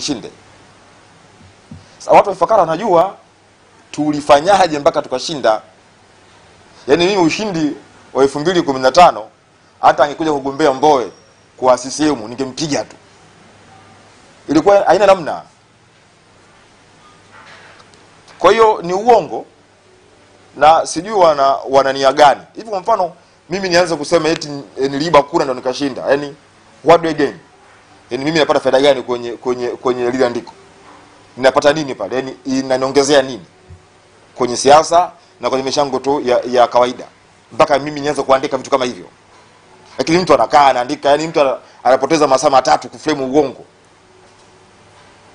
nishinde. Sasa watu wa Ifakara wanajua tulifanyaje mpaka tukashinda. Yaani mimi ushindi wa elfu mbili kumi na tano hata angekuja kugombea mboe kwa CCM ningempiga tu, ilikuwa haina namna. Kwa hiyo ni uongo na sijui wana wana nia gani hivi. Kwa mfano mimi nianze kusema eti eh, niliiba kura ndo nikashinda, Yaani what do I gain? Yani mimi napata faida gani kwenye kwenye kwenye lile andiko? Ninapata nini pale? Yani inaniongezea nini kwenye siasa na kwenye maisha yangu tu ya, ya kawaida, mpaka mimi nianze kuandika vitu kama hivyo? Lakini mtu anakaa anaandika, yani mtu anapoteza masaa matatu kuframe uongo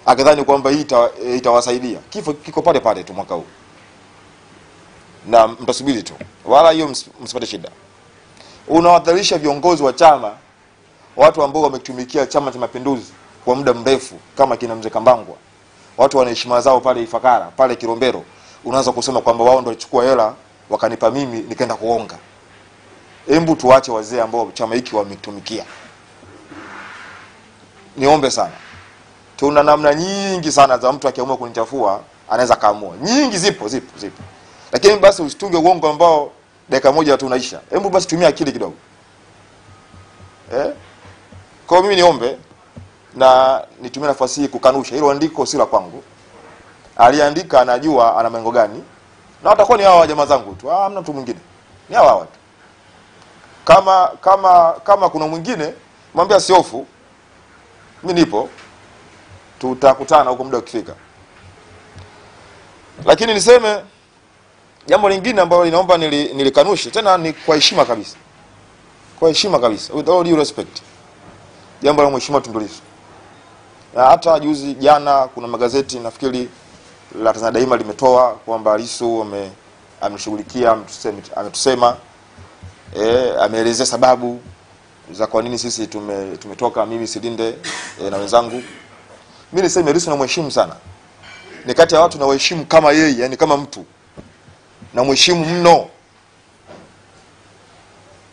akadhani kwamba hii ita- itawasaidia. Kifo kiko pale pale tu mwaka huu, na mtasubiri tu, wala hiyo msipate shida. Unawadhalisha viongozi wa chama, watu ambao wametumikia Chama cha Mapinduzi kwa muda mrefu, kama kina mzee Kambangwa, watu wana heshima zao pale Ifakara, pale kirombero Unaanza kusema kwamba wao ndio walichukua hela wakanipa mimi nikaenda kuonga. Hebu tuache wazee ambao chama hiki wametumikia. Niombe sana. Tuna namna nyingi sana za mtu akiamua kunichafua anaweza kaamua nyingi zipo zipo zipo. Lakini basi usitunge uongo ambao dakika moja tu unaisha. Hebu basi tumia akili kidogo. Eh? Kwa mimi niombe na nitumie nafasi hii kukanusha. Hilo andiko si la kwangu. Aliandika anajua ana malengo gani. Na watakuwa ni hawa jamaa zangu tu. Ah, hamna mtu mwingine. Ni hawa watu. kama kama kama kuna mwingine mwambie asiofu. Mi nipo. Tutakutana huko muda ukifika. Lakini niseme jambo lingine ambalo ninaomba nili, nilikanushe tena ni kwa heshima kabisa, kwa heshima kabisa, with all due respect, jambo la mheshimiwa Tundu Lissu. Na hata juzi jana kuna magazeti nafikiri la Tanzania Daima limetoa kwamba Lissu ame ameshughulikia ametusema, e, ameelezea sababu za kwa nini sisi tume, tumetoka mimi Silinde e, na wenzangu Mimi niseme Lissu namheshimu sana, ni kati ya watu nawaheshimu kama yeye, yani kama mtu namheshimu mno.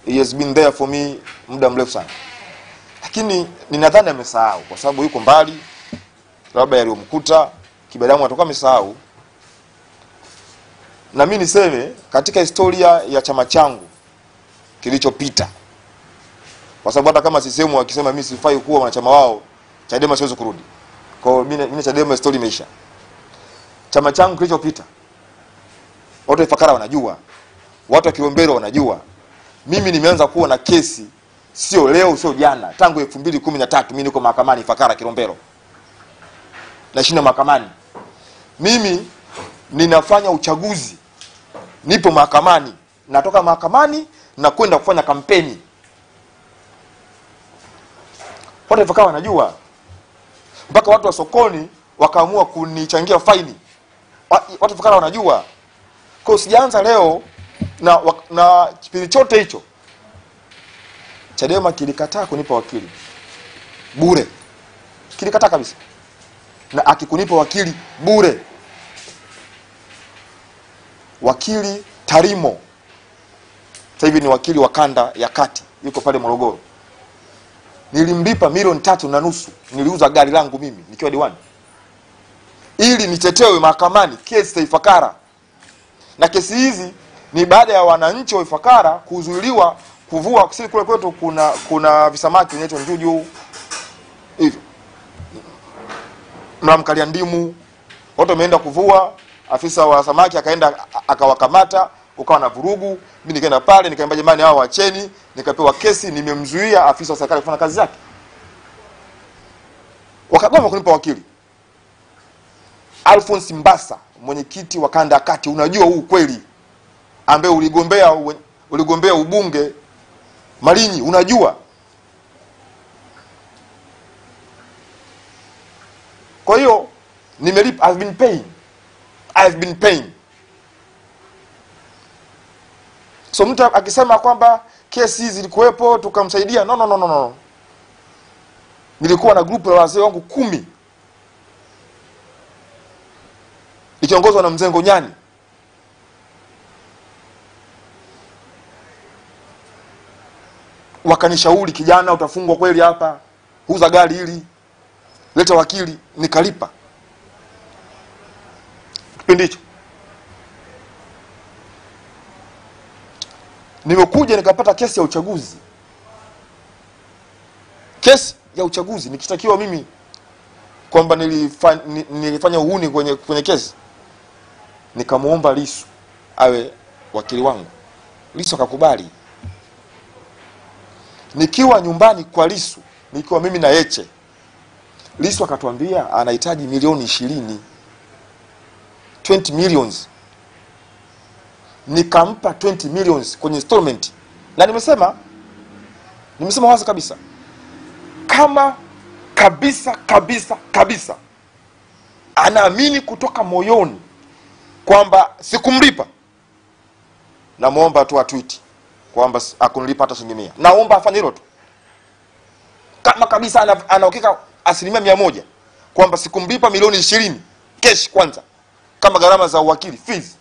He has been there for me muda mrefu sana, lakini ninadhani amesahau kwa sababu yuko mbali, labda yaliyomkuta kibadamu atoka amesahau. Na mi niseme katika historia ya chama changu kilichopita, kwa sababu hata kama sisehemu wakisema mi sifai kuwa wanachama wao, Chadema siwezi kurudi kwa hiyo mimi mimi Chadema story imeisha. Chama changu kilichopita, watu wa Ifakara wanajua, watu wa Kilombero wanajua. Mimi nimeanza kuwa na kesi sio leo, sio jana, tangu elfu mbili kumi na tatu mimi niko mahakamani Ifakara Kilombero, nashinda mahakamani. Mimi ninafanya uchaguzi, nipo mahakamani, natoka mahakamani na kwenda kufanya kampeni. Watu wa Ifakara wanajua mpaka watu wa sokoni wakaamua kunichangia faini. Wa- Watu Ifakara wanajua. Kwa sijaanza leo na, na kipindi chote hicho Chadema kilikataa kunipa wakili. Bure, kilikataa kabisa, na akikunipa wakili bure, wakili Tarimo. Sasa hivi ni wakili wa kanda ya kati, yuko pale Morogoro. Nilimlipa milioni tatu na nusu. Niliuza gari langu mimi nikiwa diwani. Ili nitetewe mahakamani kesi ya Ifakara, na kesi hizi ni baada ya wananchi wa Ifakara kuzuiliwa kuvua. Sisi kule kwetu kuna kuna visamaki vinaitwa njuju hivyo, mlamkalia ndimu, watu wameenda kuvua, afisa wa samaki akaenda akawakamata, ukawa na vurugu. Mimi nikaenda pale nikaambia, jamani, hao wacheni. Nikapewa kesi, nimemzuia afisa wa serikali kufanya kazi zake, wakagoma kunipa wakili. Alphonse Mbasa, mwenyekiti wa kanda kati, unajua huu kweli, ambaye uligombea uligombea ubunge Malinyi, unajua. Kwa hiyo nimelipa, I've been paying, I've been paying. So mtu akisema kwamba kesi zilikuwepo tukamsaidia, no, no, no, no, no. Nilikuwa na grupu la wazee wangu kumi ikiongozwa na mzengo Ngonyani. Wakanishauri, kijana, utafungwa kweli hapa, huza gari hili. leta wakili, nikalipa kipindi hicho. Nimekuja nikapata kesi ya uchaguzi, kesi ya uchaguzi nikishtakiwa mimi kwamba nilifa, ni- nilifanya uhuni kwenye, kwenye kesi. Nikamwomba Lisu awe wakili wangu, Lisu akakubali. Nikiwa nyumbani kwa Lisu, nikiwa mimi na eche Lisu akatuambia anahitaji milioni ishirini 20 millions. Nikampa 20 millions kwenye installment, na nimesema nimesema wazi kabisa kama kabisa kabisa kabisa anaamini kutoka moyoni kwamba sikumlipa, namwomba tu atwiti kwamba akunilipa hata shilingi mia. Naomba afanye hilo tu, kama kabisa ana- ana uhakika asilimia mia moja kwamba sikumlipa milioni ishirini kesh kwanza, kama gharama za uwakili fees,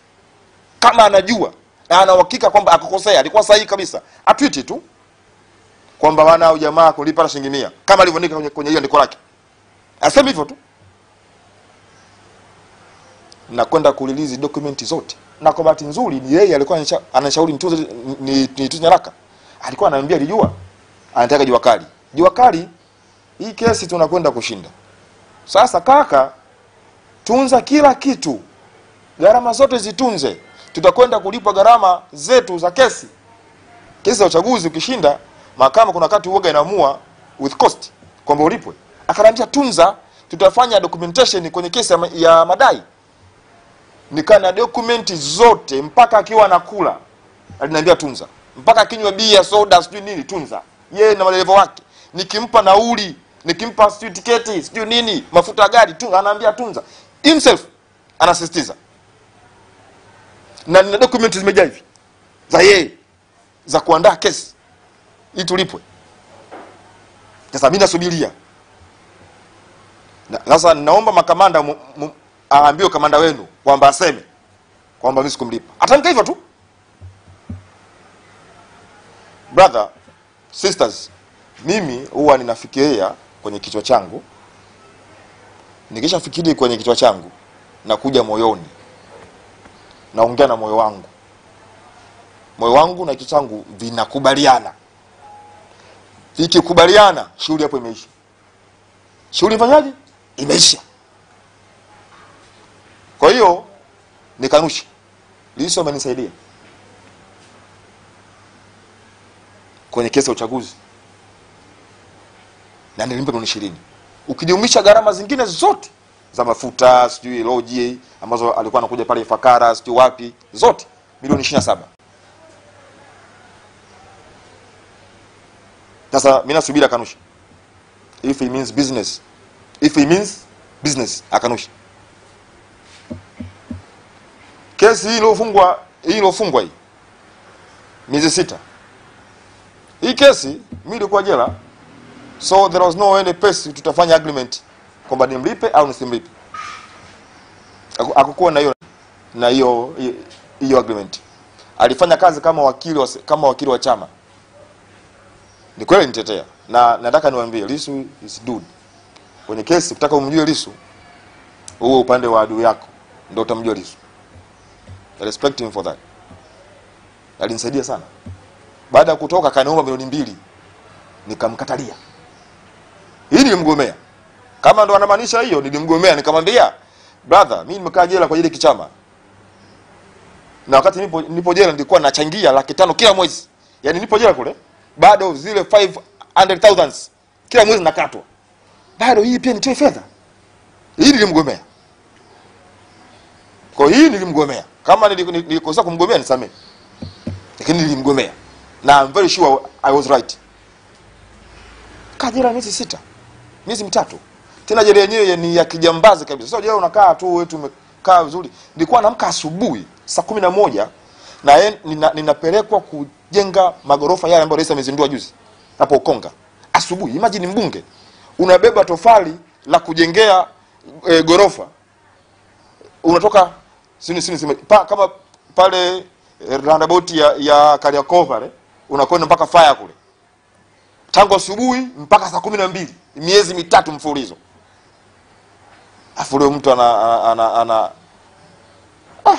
kama anajua na ana uhakika kwamba akukosea, alikuwa sahihi kabisa, atwiti tu kwamba wana au jamaa kulipa shilingi mia kama alivyoandika kwenye kwenye hiyo andiko lake, aseme hivyo tu. Na kwenda kulilizi dokumenti zote, na kwa bahati nzuri ni yeye alikuwa anashauri nitunze ni- nitunze nyaraka, alikuwa ananiambia alijua anataka jua kali, jua kali, hii kesi tunakwenda kushinda. Sasa kaka, tunza kila kitu, gharama zote zitunze, tutakwenda kulipa gharama zetu za kesi. Kesi za uchaguzi ukishinda, mahakama kuna wakati uoga inaamua with cost kwamba ulipwe. Akaniambia tunza, tutafanya documentation kwenye kesi ya madai nikaa na dokumenti zote mpaka akiwa anakula aliniambia tunza, mpaka akinywa bia soda sijui nini tunza, yeye na madereva wake, nikimpa nauli, nikimpa sijui tiketi sijui nini mafuta ya gari tunza, anaambia tunza. Himself, anasisitiza. Na nina dokumenti zimejaa hivi. Za yeye. Za kuandaa kesi. Ili tulipwe. Sasa mimi nasubiria. Na- sasa naomba makamanda aambiwe kamanda wenu kwamba aseme kwamba mimi sikumlipa. Atamka hivyo tu. Brother, sisters, mimi huwa ninafikiria kwenye kichwa changu, nikishafikiri kwenye kichwa changu na kuja moyoni, naongea na moyo wangu, moyo wangu na kichwa changu vinakubaliana. Vikikubaliana, shughuli hapo imeisha. Shughuli ifanyaje? Imeisha. Kwa hiyo nikanusha. Lissu amenisaidia kwenye kesi ya uchaguzi na nilimpa milioni ishirini, ukijumlisha gharama zingine zote za mafuta, sijui loji ambazo alikuwa anakuja pale Ifakara, sijui wapi, zote milioni ishirini na saba. Sasa mimi nasubiri akanusha, if he means business, if he means business, akanusha. Kesi hii iliyofungwa hii iliyofungwa hii miezi sita, hii kesi mimi nilikuwa jela, so there was no any place tutafanya agreement kwamba nimlipe au nisimlipe. Haku- Hakukuwa na hiyo na hiyo hiyo agreement. Alifanya kazi kama wakili wa, kama wakili wa chama. Ni kweli nitetea, na nataka niwaambie Lissu is dude. Kwenye kesi ukitaka umjue Lissu, huo upande wa adui yako ndio utamjua Lissu. I respect him for that. Alinisaidia sana. Baada ya kutoka kaniomba milioni mbili, nikamkatalia. Hii nilimgomea. Kama ndo anamaanisha hiyo, nilimgomea nikamwambia, brother, mimi nimekaa jela kwa ajili ya kichama, na wakati nipo, nipo jela nilikuwa nachangia laki tano kila mwezi, yaani nipo jela kule, bado zile 500,000 kila mwezi nakatwa, bado hii pia nitoe fedha. Hii nilimgomea. Kwa hii nilimgomea. Kama nilikosea kumgomea nisamehe, lakini nilimgomea na I'm very sure I was right. Kaa jela miezi sita, miezi mitatu, tena jela yenyewe ni ya kijambazi kabisa. Sio jela unakaa tu wewe tumekaa vizuri. Nilikuwa naamka asubuhi saa kumi na moja na nina, ninapelekwa kujenga magorofa yale ambayo rais amezindua juzi hapo Ukonga asubuhi. Imagine mbunge unabeba tofali la kujengea e, gorofa unatoka sini sini sini pa, kama pale eh, roundabout ya ya Kariakoo pale unakwenda mpaka fire kule tangu asubuhi mpaka saa kumi na mbili miezi mitatu mfululizo afu leo mtu ana, ana, ana ah.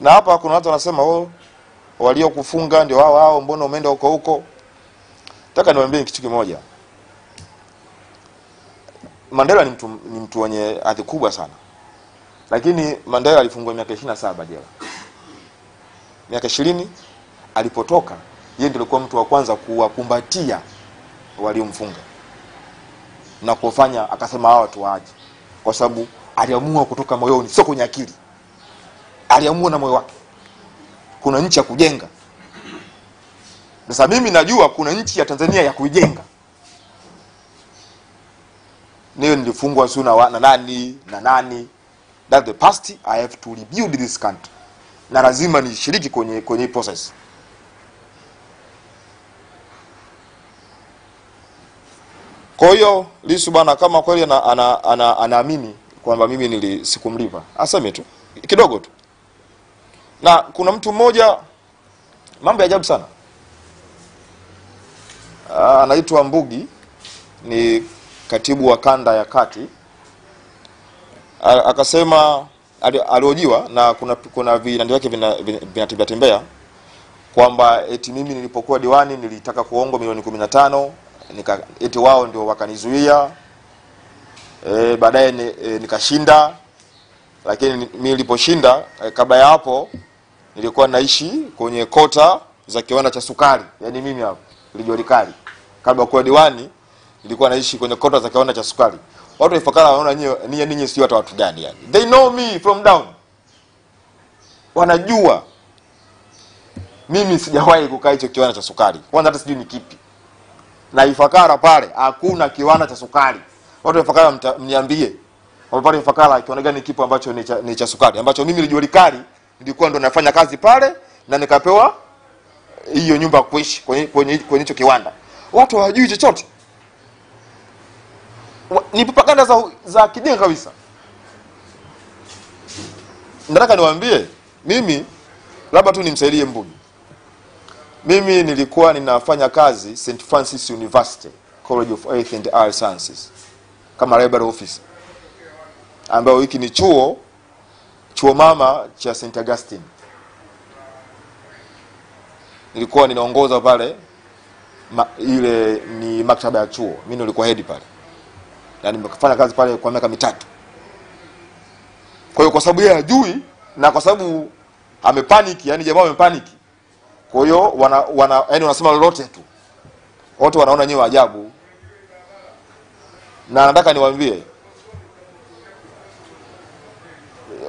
Na hapa kuna watu wanasema oh, waliokufunga ndio hao hao, mbona umeenda huko huko? Nataka niwaambie kitu kimoja. Mandela ni mtu, ni mtu mwenye adhi kubwa sana, lakini Mandela alifungwa miaka ishirini na saba jela. Miaka ishirini alipotoka, yeye ndiye alikuwa mtu wa kwanza kuwakumbatia waliomfunga na kufanya akasema hawa watu waaje, kwa sababu aliamua kutoka moyoni, sio kwenye akili. Aliamua na moyo wake, kuna nchi ya kujenga. Sasa mimi najua kuna nchi ya Tanzania ya kuijenga niyo nilifungwa sio na nani na nani that the past i have to rebuild this country. Na lazima nishiriki kwenye kwenye process. Kwa hiyo lisu bwana kama kweli ana, ana, ana, anaamini kwamba mimi nili sikumlipa aseme tu. Kidogo tu. Na kuna mtu mmoja mambo ya ajabu sana. Ah, anaitwa mbugi ni katibu wa kanda ya kati akasema aliojiwa na kuna kuna vinandi vyake vinatembea vina, vinatembea tembea kwamba eti mimi nilipokuwa diwani nilitaka kuongwa milioni kumi na tano nika, eti wao ndio wakanizuia e, baadaye e, nikashinda. Lakini mi mimi niliposhinda e, kabla ya hapo nilikuwa naishi kwenye kota za kiwanda cha sukari. Yaani mimi hapo lijolikali kabla kuwa diwani nilikuwa naishi kwenye kota za kiwanda cha sukari watu wa Ifakara wanaona nyinyi ninyi sio hata watu gani yani? They know me from down. Wanajua. Mimi sijawahi kukaa hicho kiwanda cha sukari. Kwanza hata sijui ni kipi. Na Ifakara pale hakuna kiwanda cha sukari. Watu wa Ifakara mniambie. Hapo pale Ifakara kiwanda gani kipo ambacho ni cha, ni cha sukari? Ambacho mimi lijulikali nilikuwa ndo nafanya kazi pale na nikapewa hiyo nyumba kuishi kwenye kwenye hicho kiwanda. Watu hawajui chochote ni propaganda za, za kidini kabisa. Nataka niwaambie mimi labda tu nimsaidie mbugi mimi nilikuwa ninafanya kazi st francis university college of earth and Air sciences kama library officer ambayo hiki ni chuo chuo mama cha st augustine. Nilikuwa ninaongoza pale ma, ile ni maktaba ya chuo. Mimi nilikuwa head pale na nimefanya kazi pale kwa miaka mitatu. Kwa hiyo kwa sababu yeye hajui na kwa sababu amepaniki yani jamaa amepaniki kwa hiyo wana, wana yani wanasema lolote tu. Watu wanaona nyewe ajabu. Na nataka niwaambie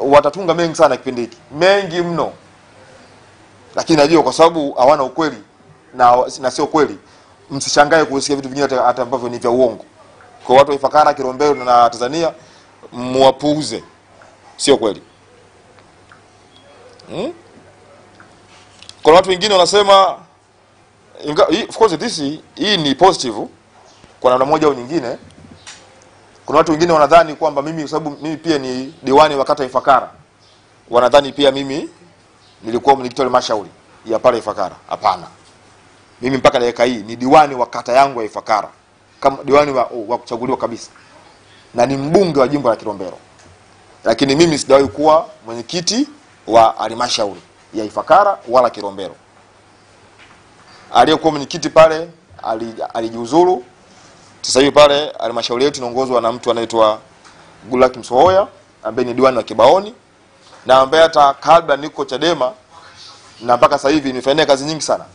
watatunga mengi sana kipindi hiki. Mengi mno. Lakini najua kwa sababu hawana ukweli na, na sio kweli. Msishangae kusikia vitu vingine hata ambavyo ni vya uongo kwa watu wa Ifakara, Kilombero na Tanzania mwapuuze, sio kweli hmm? Kuna watu wengine wanasema of course this hii ni positive kwa namna moja au nyingine. Kuna watu wengine wanadhani kwamba mimi kwa sababu mimi pia ni diwani wa kata Ifakara, wanadhani pia mimi nilikuwa mwenyekiti wa halmashauri ya pale Ifakara. Hapana, mimi mpaka dakika hii ni diwani wa kata yangu ya Ifakara, kama diwani wa, wa kuchaguliwa kabisa, na ni mbunge wa jimbo la Kilombero, lakini mimi sijawahi kuwa mwenyekiti wa halmashauri ya Ifakara wala Kilombero. Aliyekuwa mwenyekiti pale ali- alijiuzuru. Sasa hivi pale halmashauri yetu inaongozwa na mtu anaitwa Gulaki Msohoya ambaye ni diwani wa Kibaoni. Na ambaye hata kabla niko Chadema na mpaka sasa hivi nimefanya kazi nyingi sana,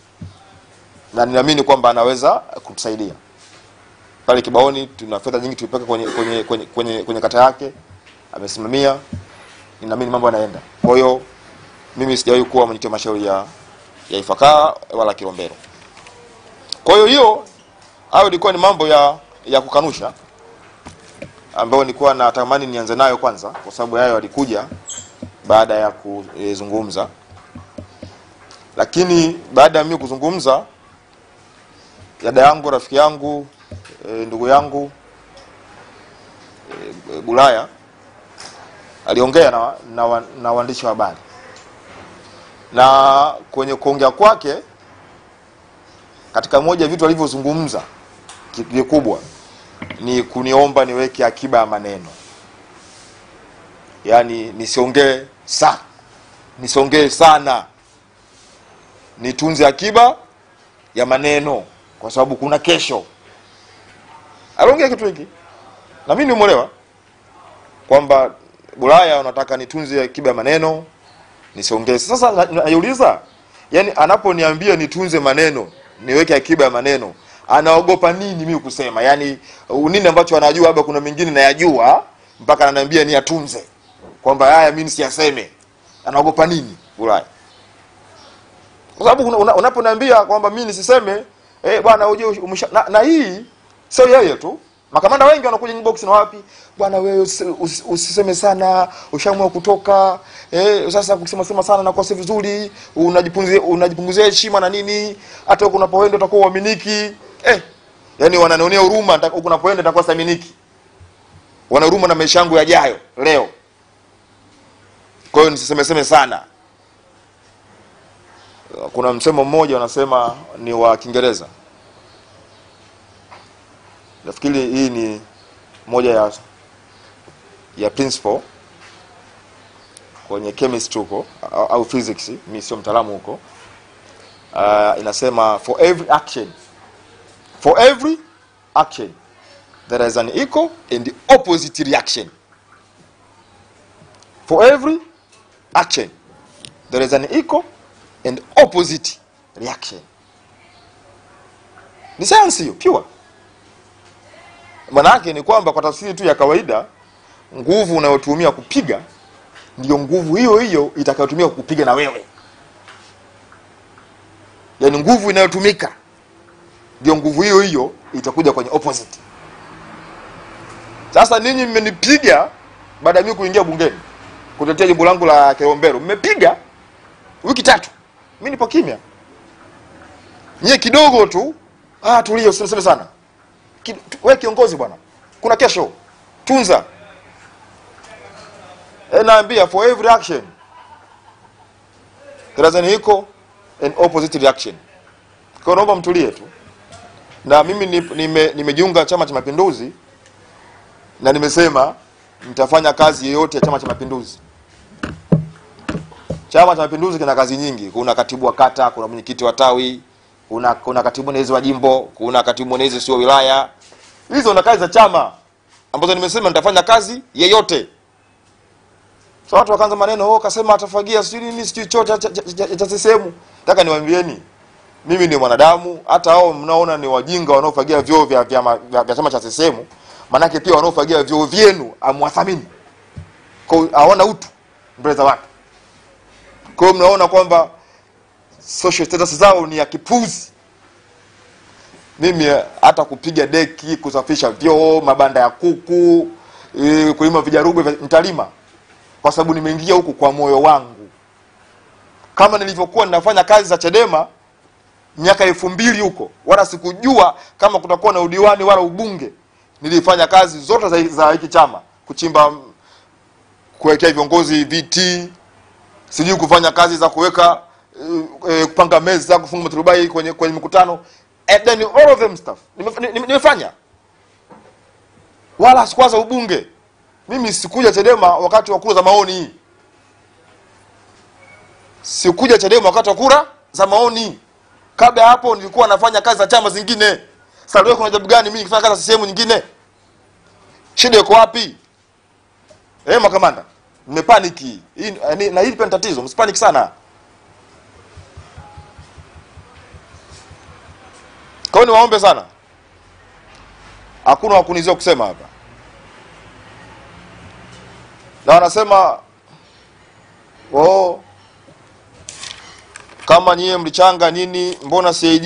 na ninaamini kwamba anaweza kutusaidia pale Kibaoni. Tuna fedha nyingi tulipeka kwenye, kwenye, kwenye, kwenye, kwenye kata yake, amesimamia. Ninaamini mambo yanaenda. Kwa hiyo mimi sijawahi kuwa mwenyekiti wa halmashauri ya, ya Ifakara wala Kilombero. Kwa hiyo hiyo hayo ilikuwa ni mambo ya ya kukanusha ambayo nilikuwa natamani nianze nayo kwanza, kwa sababu hayo yalikuja baada ya kuzungumza, lakini baada ya mimi kuzungumza, dada yangu, rafiki yangu, e, ndugu yangu e, Bulaya aliongea na, na, na waandishi wa habari. Na kwenye kuongea kwake, katika moja ya vitu alivyozungumza ki- vikubwa ni kuniomba niweke akiba ya maneno, yaani nisiongee sana, nisiongee sana, nitunze akiba ya maneno, kwa sababu kuna kesho. Aliongea kitu hiki na mimi nimeelewa kwamba Bulaya unataka nitunze akiba ya maneno nisiongee. Sasa na- yani anaponiambia nitunze maneno niweke akiba ya maneno anaogopa nini mimi kusema? Yani nini ambacho anajua, labda kuna mengine nayajua mpaka ananiambia ni atunze, kwamba haya mimi nisiyaseme. Anaogopa nini Bulaya? Kwa sababu una- una- unaponiambia kwamba mimi nisiseme eh, bwana uje na, na hii sio yeye tu. Makamanda wengi wanakuja inbox na wapi? Bwana wewe usi- usi- usiseme sana ushaamua kutoka. Eh, sasa kusema sema sana na si vizuri. Unajipunguzia heshima na nini? Hata huko unapoenda utakuwa uaminiki. Eh yani wananionea huruma huko unapoenda utakuwa saminiki wana huruma na maisha yangu yajayo leo. Kwa hiyo nisiseme seme sana. Kuna msemo mmoja wanasema ni wa Kiingereza nafikiri hii ni moja ya ya principle kwenye chemistry huko au, physics mi sio mtaalamu huko. Uh, inasema for every action for every action there is an equal and the opposite reaction. For every action there is an equal and opposite reaction. Ni sayansi hiyo pure maana yake ni kwamba kwa tafsiri tu ya kawaida nguvu unayotumia kupiga ndiyo nguvu hiyo hiyo itakayotumia kupiga na wewe. Yaani nguvu inayotumika ndio nguvu hiyo hiyo itakuja kwenye opposite. Sasa ninyi mmenipiga baada ya mimi kuingia bungeni kutetea jimbo langu la Kilombero. Mmepiga wiki tatu mimi nipo kimya. Nyie kidogo tu ah, tulio, sana We kiongozi bwana kuna kesho. Tunza. E, naambia for every action there is an equal and opposite reaction. Kwa naomba mtulie tu. Na mimi nimejiunga nime- chama cha mapinduzi na nimesema nitafanya kazi yoyote ya chama cha mapinduzi. Chama cha mapinduzi kina kazi nyingi. Kuna katibu wa kata kuna mwenyekiti wa tawi kuna kuna katibu mwenezi wa jimbo kuna katibu mwenezi sio wilaya. Hizo na kazi za chama ambazo nimesema nitafanya kazi yeyote. So watu wakaanza maneno oh kasema atafagia sijui nini sijui choo cha cha- sehemu nataka niwaambieni mimi ni mwanadamu hata hao mnaona ni wajinga wanaofagia vyoo vya, vya, chama cha sesemu manake pia wanaofagia vyoo vyenu amwathamini kwa hawana utu mbele za watu. Kwa hiyo mnaona kwamba zao ni ya kipuzi. Mimi hata kupiga deki kusafisha vyoo mabanda ya kuku e, kulima vijarugwe ntalima kwa sababu nimeingia huku kwa moyo wangu. Kama nilivyokuwa ninafanya kazi za chadema miaka elfu mbili huko wala sikujua kama kutakuwa na udiwani wala ubunge. Nilifanya kazi zote za hiki chama kuchimba kuwekea viongozi viti sijui kufanya kazi za kuweka uh, kupanga meza kufunga maturubai kwenye kwenye mikutano. And then all of them stuff. Nimefanya. Wala sikwaza ubunge. Mimi sikuja chadema wakati wa kura za maoni. Sikuja chadema wakati wa kura za maoni. Kabla ya hapo nilikuwa nafanya kazi za chama zingine. Sasa kuna jambo gani mimi nikifanya kazi za sehemu nyingine? Shida iko wapi? Eh makamanda mmepaniki hii na pia ni tatizo. Msipaniki sana kwa hiyo niwaombe sana. Hakuna wakunizia kusema hapa. Na wanasema oh, kama nyie mlichanga nini mbona CAG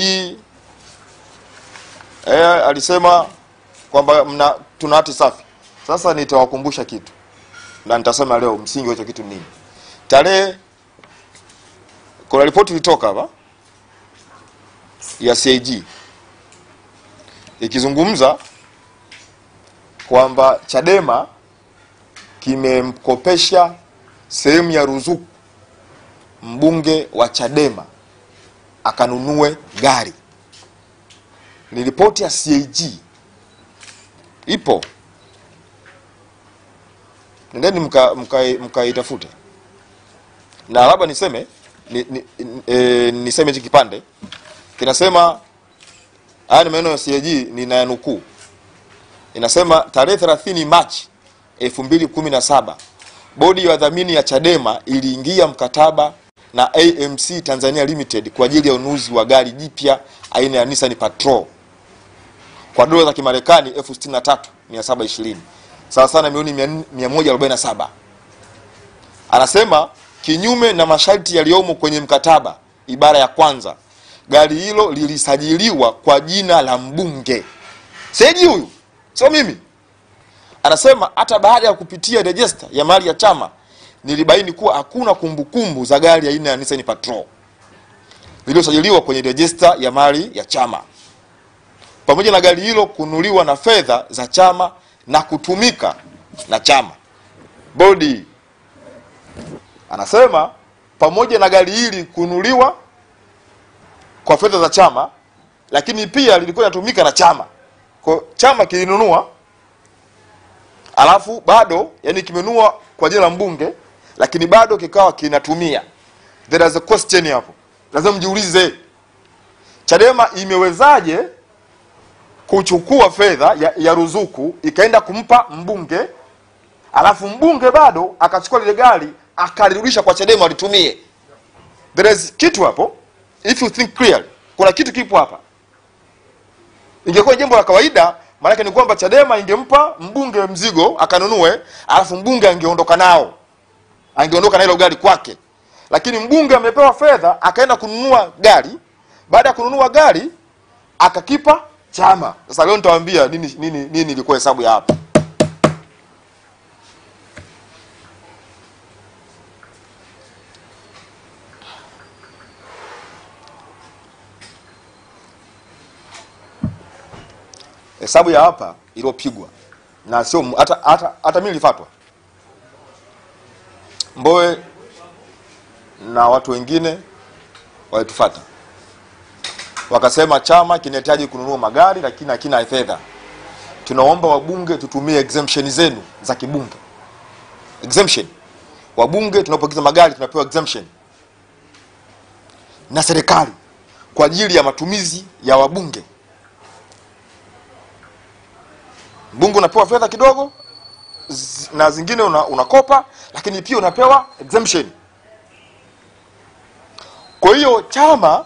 eh, alisema kwamba mna tuna hati safi. Sasa nitawakumbusha kitu na nitasema leo msingi wa kitu nini. Tarehe kuna ripoti ilitoka hapa ya CAG ikizungumza kwamba Chadema kimemkopesha sehemu ya ruzuku mbunge wa Chadema akanunue gari. Ni ripoti ya CAG ipo. Nendeni mkaitafute mka, mka na labda niseme ni, ni, e, niseme hichi kipande. Kinasema haya ni maneno ya CAG ninayanukuu inasema tarehe 30 Machi 2017 bodi ya wadhamini ya Chadema iliingia mkataba na AMC Tanzania Limited kwa ajili ya ununuzi wa gari jipya aina ya Nissan Patrol kwa dola za Kimarekani 63720 sawa sana milioni 147. Anasema kinyume na masharti yaliyomo kwenye mkataba ibara ya kwanza, gari hilo lilisajiliwa kwa jina la mbunge. Seji huyu sio mimi. Anasema hata baada ya kupitia rejista ya mali ya chama nilibaini kuwa hakuna kumbukumbu za gari aina ya Nissan Patrol lililosajiliwa kwenye rejista ya mali ya chama, pamoja na gari hilo kunuliwa na fedha za chama na kutumika na chama. Bodi anasema pamoja na gari hili kununuliwa kwa fedha za chama, lakini pia lilikuwa linatumika na chama. Kwa chama kilinunua, alafu bado yani kimenunua kwa jina la mbunge, lakini bado kikawa kinatumia. There is a question hapo, lazima mjiulize, Chadema imewezaje kuchukua fedha ya, ya ruzuku ikaenda kumpa mbunge, alafu mbunge bado akachukua lile gari akalirudisha kwa Chadema walitumie. There is kitu hapo, if you think clearly, kuna kitu kipo hapa. Ingekuwa jambo la kawaida, maanake ni kwamba Chadema ingempa mbunge mzigo akanunue, alafu mbunge angeondoka nao, angeondoka na ile gari kwake. Lakini mbunge amepewa fedha akaenda kununua gari, baada ya kununua gari akakipa chama. Sasa leo nitawaambia nini nini nini ilikuwa hesabu ya hapa. Hesabu ya hapa iliyopigwa na sio hata hata hata mimi nilifatwa Mbowe na watu wengine walitufuata, wakasema chama kinahitaji kununua magari lakini hakina fedha. Tunaomba wabunge tutumie exemption zenu za kibunge. Exemption, wabunge tunapoagiza magari tunapewa exemption na serikali kwa ajili ya matumizi ya wabunge. Mbunge unapewa fedha kidogo na zingine una, unakopa, lakini pia unapewa exemption. Kwa hiyo chama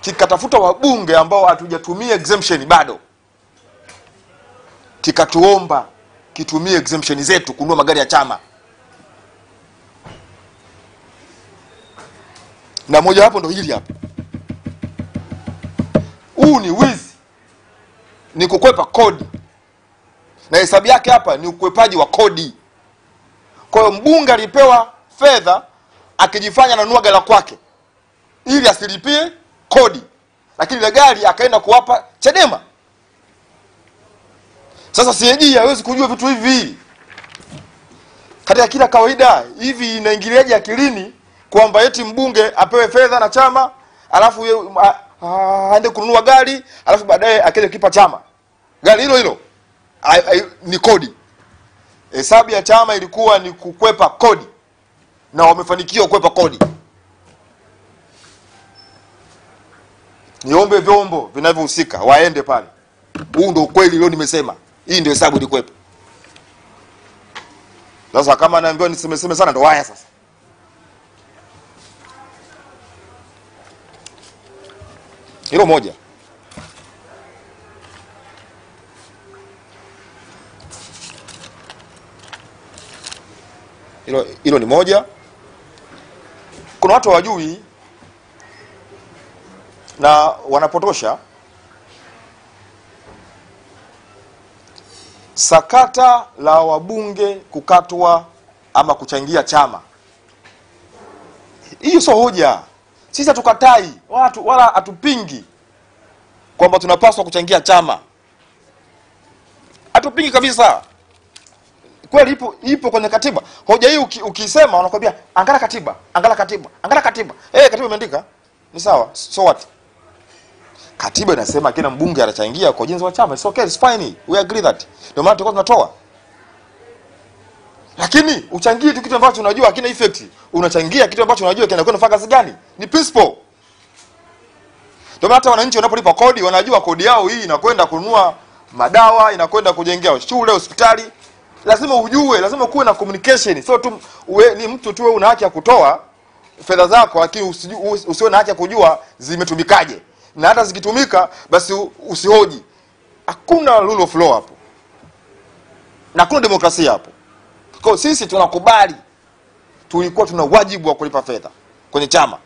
kikatafuta wabunge ambao hatujatumia exemption bado, kikatuomba kitumie exemption zetu kununua magari ya chama, na moja wapo ndo hili hapa. Huu ni wizi, ni kukwepa kodi, na hesabu yake hapa ni ukwepaji wa kodi. Kwa hiyo mbunge alipewa fedha akijifanya ananunua gari la kwake ili asilipie kodi, lakini ile gari akaenda kuwapa Chadema. Sasa CAG hawezi kujua vitu hivi katika kila kawaida. Hivi inaingiliaje akilini kwamba eti mbunge apewe fedha na chama alafu aende kununua gari alafu baadaye akija kipa chama gari hilo hilo ni kodi. Hesabu ya chama ilikuwa ni kukwepa kodi na wamefanikiwa kukwepa kodi. Niombe vyombo vinavyohusika waende pale. Huu ndio ukweli leo nimesema. Hii ndio hesabu ilikuwepo. Sasa kama naambiwa nisemeseme sana ndo haya sasa. Hilo moja. Hilo hilo ni moja. Kuna watu hawajui na wanapotosha sakata la wabunge kukatwa ama kuchangia chama. Hiyo sio hoja. Sisi hatukatai watu wala hatupingi kwamba tunapaswa kuchangia chama, hatupingi kabisa. Kweli ipo ipo kwenye katiba. Hoja hii uki, ukisema wanakwambia angala katiba, angala katiba, angala katiba. Eh, katiba imeandika ni sawa, so what? katiba inasema kila mbunge atachangia kwa ujenzi wa chama. It's okay, it's fine. We agree that. Ndio maana tulikuwa tunatoa. Lakini uchangie tu kitu ambacho unajua hakina effect. Unachangia kitu ambacho unajua kinakwenda kufanya kazi gani? Ni principle. Ndio maana hata wananchi wanapolipa kodi wanajua kodi yao hii inakwenda kununua madawa, inakwenda kujengea shule, hospitali. Lazima ujue, lazima kuwe na communication. Sio tu uwe, ni mtu tu una haki ya kutoa fedha zako, lakini usiwe na haki ya kujua zimetumikaje, na hata zikitumika basi usihoji. Hakuna rule of law hapo na hakuna demokrasia hapo. Kwa sisi tunakubali, tulikuwa tuna wajibu wa kulipa fedha kwenye chama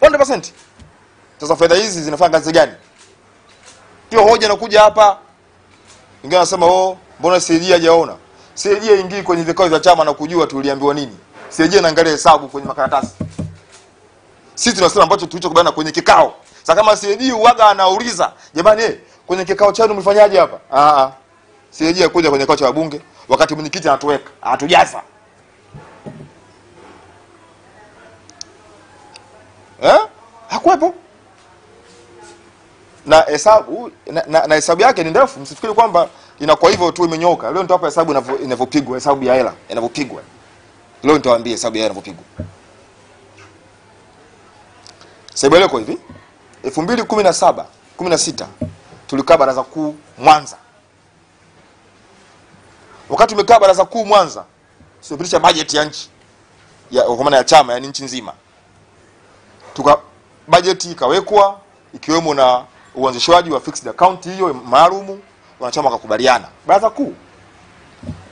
100%. Sasa fedha hizi zinafanya kazi gani? Hiyo hoja inakuja hapa, wengine wanasema oh, mbona CAG hajaona? CAG ingii kwenye vikao vya chama na kujua tuliambiwa nini. CAG anaangalia hesabu kwenye makaratasi. Sisi tunasema ambacho tulichokubaliana kwenye kikao. Sasa kama CAG uwaga anauliza, jamani eh, kwenye kikao chenu mlifanyaje hapa? Ah ah. CAG akuja kwenye kikao cha wabunge wakati mwenyekiti anatuweka, anatujaza. Eh? Hakuwepo. Na hesabu na, na, na hesabu yake ni ndefu. Msifikiri kwamba inakuwa hivyo tu imenyoka. Leo nitawapa hesabu inavyo- inavyopigwa, hesabu ya hela inavyopigwa. Leo nitawaambia hesabu ya hela inavyopigwa. Hesabu leo kwa hivi. 2017, 16 tulikaa baraza kuu Mwanza. Wakati tumekaa baraza kuu Mwanza, tulipitisha bajeti ya nchi ya kwa maana ya chama, yani nchi nzima tuka bajeti ikawekwa ikiwemo na uanzishwaji wa fixed account hiyo maalumu, wanachama wakakubaliana. Baraza kuu,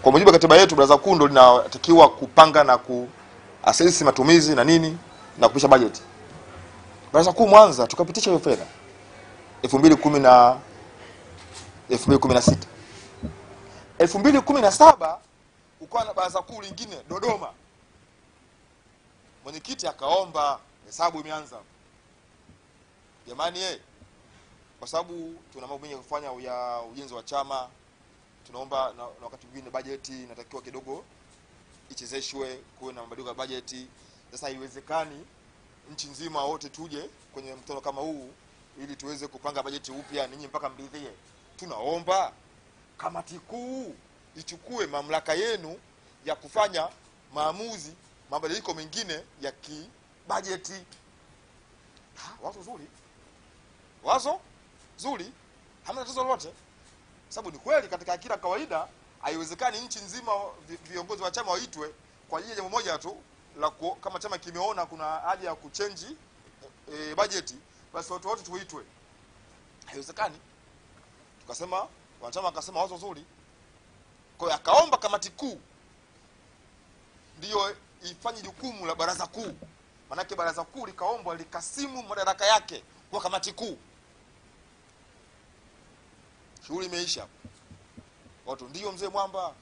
kwa mujibu wa katiba yetu, baraza kuu ndo linatakiwa kupanga na kuasesi matumizi na nini na kupisha bajeti. Baraza kuu Mwanza tukapitisha hiyo fedha 2010 na 2016 2017 ukawa na baraza kuu lingine Dodoma, mwenyekiti akaomba hesabu imeanza jamani, eh, kwa sababu tuna mambo mengi ya kufanya ya ujenzi wa chama, tunaomba na, na wakati mwingine bajeti inatakiwa kidogo ichezeshwe, kuwe na mabadiliko ya bajeti. Sasa haiwezekani nchi nzima wote tuje kwenye mkutano kama huu ili tuweze kupanga bajeti upya, ninyi mpaka mridhie. Tunaomba kamati kuu ichukue mamlaka yenu ya kufanya maamuzi, mabadiliko mengine ya kibajeti. Wazo zuri, wazo zuri, hamna tatizo lolote, sababu ni kweli katika akira kawaida haiwezekani nchi nzima viongozi wa chama waitwe kwa ajili ya jambo moja tu la ku, kama chama kimeona kuna haja ya kuchenji e, bajeti basi watu wote tuitwe. Haiwezekani. Tukasema wanachama akasema wazo zuri, kwa hiyo akaomba kamati kuu ndiyo ifanye jukumu la baraza kuu. Manake baraza kuu likaombwa likasimu madaraka yake kwa kamati kuu. Shughuli imeisha. Watu ndio mzee Mwamba,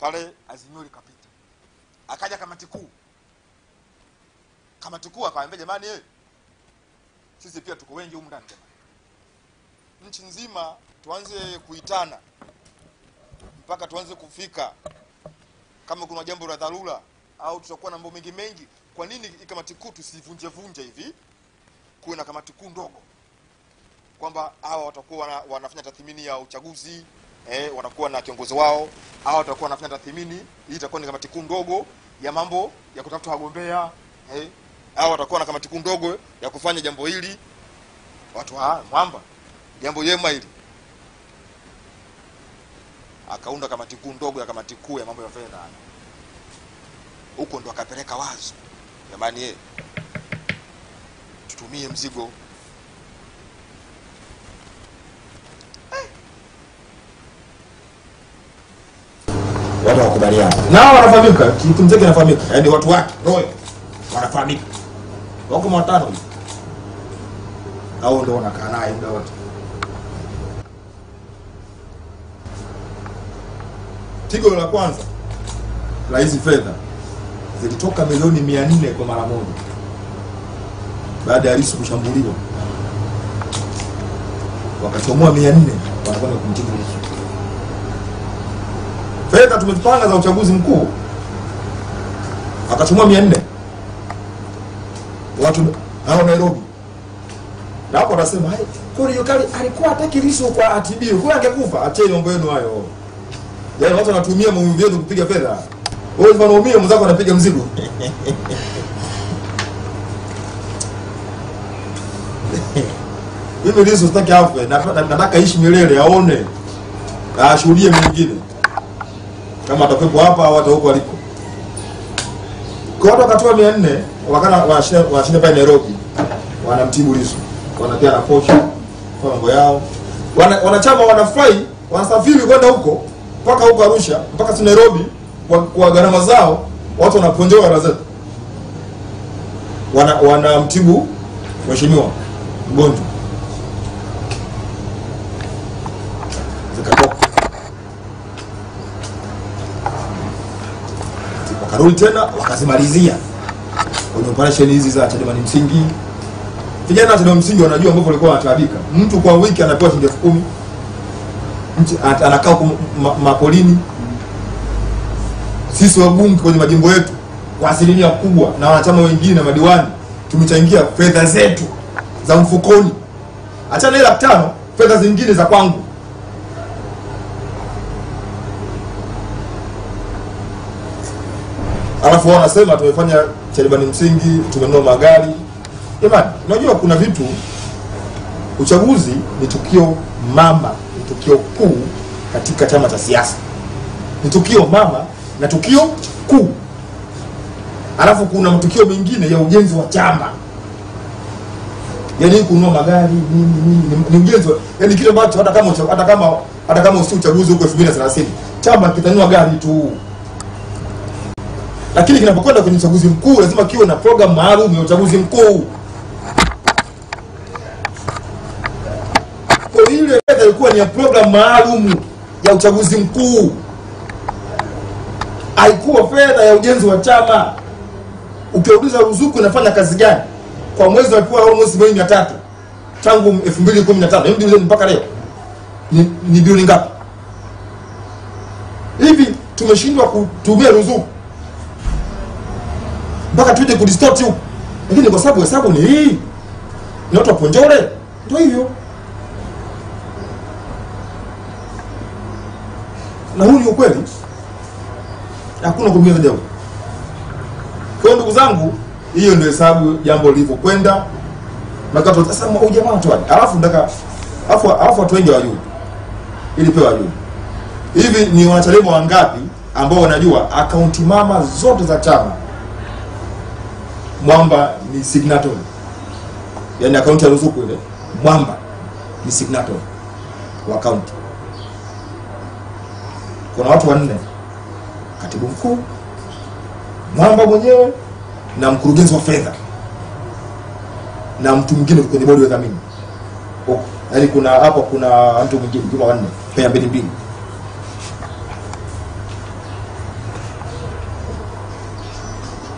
pale azimio likapita, akaja kamati kuu. Kamati kuu akawaambia jamani, eh, sisi pia tuko wengi humu jamani, nchi nzima tuanze kuitana mpaka tuanze kufika kama kuna jambo la dharura au tutakuwa na mambo mengi mengi. Kwa nini kamati kuu tusivunje vunje hivi, kuwe na kamati kuu ndogo, kwamba hawa watakuwa wana, wanafanya tathmini ya uchaguzi eh, watakuwa na kiongozi wao, hawa watakuwa wanafanya tathmini. Hii itakuwa ni kamati kuu ndogo ya mambo ya kutafuta wagombea eh, hawa watakuwa na kamati kuu ndogo ya kufanya jambo hili. Watu wa Mwamba, jambo jema hili akaunda kamati kuu ndogo ya kamati kuu ya mambo ya fedha. Huko ndo akapeleka wazo jamani ye tutumie mzigo. Watu wakubaliana nao wanafahamika kimzeki anafahamika. Yaani watu wake royo wanafahamika. Wako watano hao au ndo wanakaa naye muda wote pigo la kwanza la hizi fedha zilitoka milioni mia nne kwa mara moja baada ya Lissu kushambuliwa wakachomoa mia nne wanakwenda kumtibu Lissu fedha tumezipanga za uchaguzi mkuu, akachomoa mia nne watu hao Nairobi, na hapo anasema "Hai, kuri yukali alikuwa hataki Lissu kwa atibiwe, kwa angekufa. Acheni mambo yenu hayo. Yaani watu wanatumia maumivu yetu kupiga fedha. Wewe unaumia, mwenzako anapiga mzigo. Mimi Lissu sitaki afe, nataka ishi milele, aone ashuhudie mwingine. kama atakuwepo hapa au hata huko alipo. Kwa watu wakatoa mia nne wakana washinda pale Nairobi, wanamtibu Lissu, wanapia na posho kwa mambo yao, wanachama wanafurahi, wanasafiri kwenda huko mpaka huko Arusha mpaka si Nairobi kwa, kwa gharama zao, watu wanaponjewa hela zetu, wana wanamtibu mheshimiwa mgonjwa. Zikatoka. Wakarudi tena wakazimalizia. Kwenye operesheni hizi za Chadema ni msingi. Vijana wa msingi wanajua ambavyo walikuwa wanataabika. Mtu kwa wiki anapewa shilingi elfu kumi Mtu anakaa huko ma- mapolini. Sisi wabunge kwenye majimbo yetu kwa asilimia kubwa na wanachama wengine na madiwani tumechangia fedha zetu za mfukoni, achana ile laki tano, fedha zingine za kwangu alafu wao wanasema tumefanya charibani msingi, tumenua magari. Jamani, unajua kuna vitu, uchaguzi ni tukio mama, tukio kuu katika chama cha siasa, ni tukio mama na tukio kuu, alafu kuna matukio mengine ya ujenzi wa chama, yaani kununua magari nini nini, ni- ujenzi yaani kile ambacho hata kama hata kama hata kama usi uchaguzi huko 2030 chama kitanua gari tu. Lakini kinapokwenda kwenye uchaguzi mkuu lazima kiwe na program maalum ya uchaguzi mkuu. Kwa hiyo ile fedha ilikuwa ni ya program maalum ya uchaguzi mkuu, haikuwa fedha ya ujenzi wa chama. Ukiuliza ruzuku inafanya kazi gani? Kwa mwezi, walikuwa almost milioni mia tatu. Tangu 2015 hivi bilioni mpaka leo. Ni, ni bilioni ngapi? Hivi tumeshindwa kutumia ruzuku? Mpaka tuje kudistort huku, lakini kwa sababu hesabu ni hii, ni watu waponjole, ndio hivyo. Na huu ni ukweli, hakuna kuongeza jambo. Kwa ndugu zangu, hiyo ndio hesabu jambo lilivyokwenda na kato sasa jamaa watu wale. Alafu ndaka alafu alafu watu wengi wajui. Ili pewa juu Hivi ni wanachama wangapi ambao wanajua akaunti mama zote za chama Mwamba ni signatory, yaani akaunti ya ruzuku ile, Mwamba ni signatory wa akaunti. Kuna watu wanne, katibu mkuu, Mwamba mwenyewe na mkurugenzi wa fedha na mtu mwingine kwenye bodi ya dhamini. Oh, yaani kuna hapo kuna mtu mwingine jumla wanne, pea mbili mbili.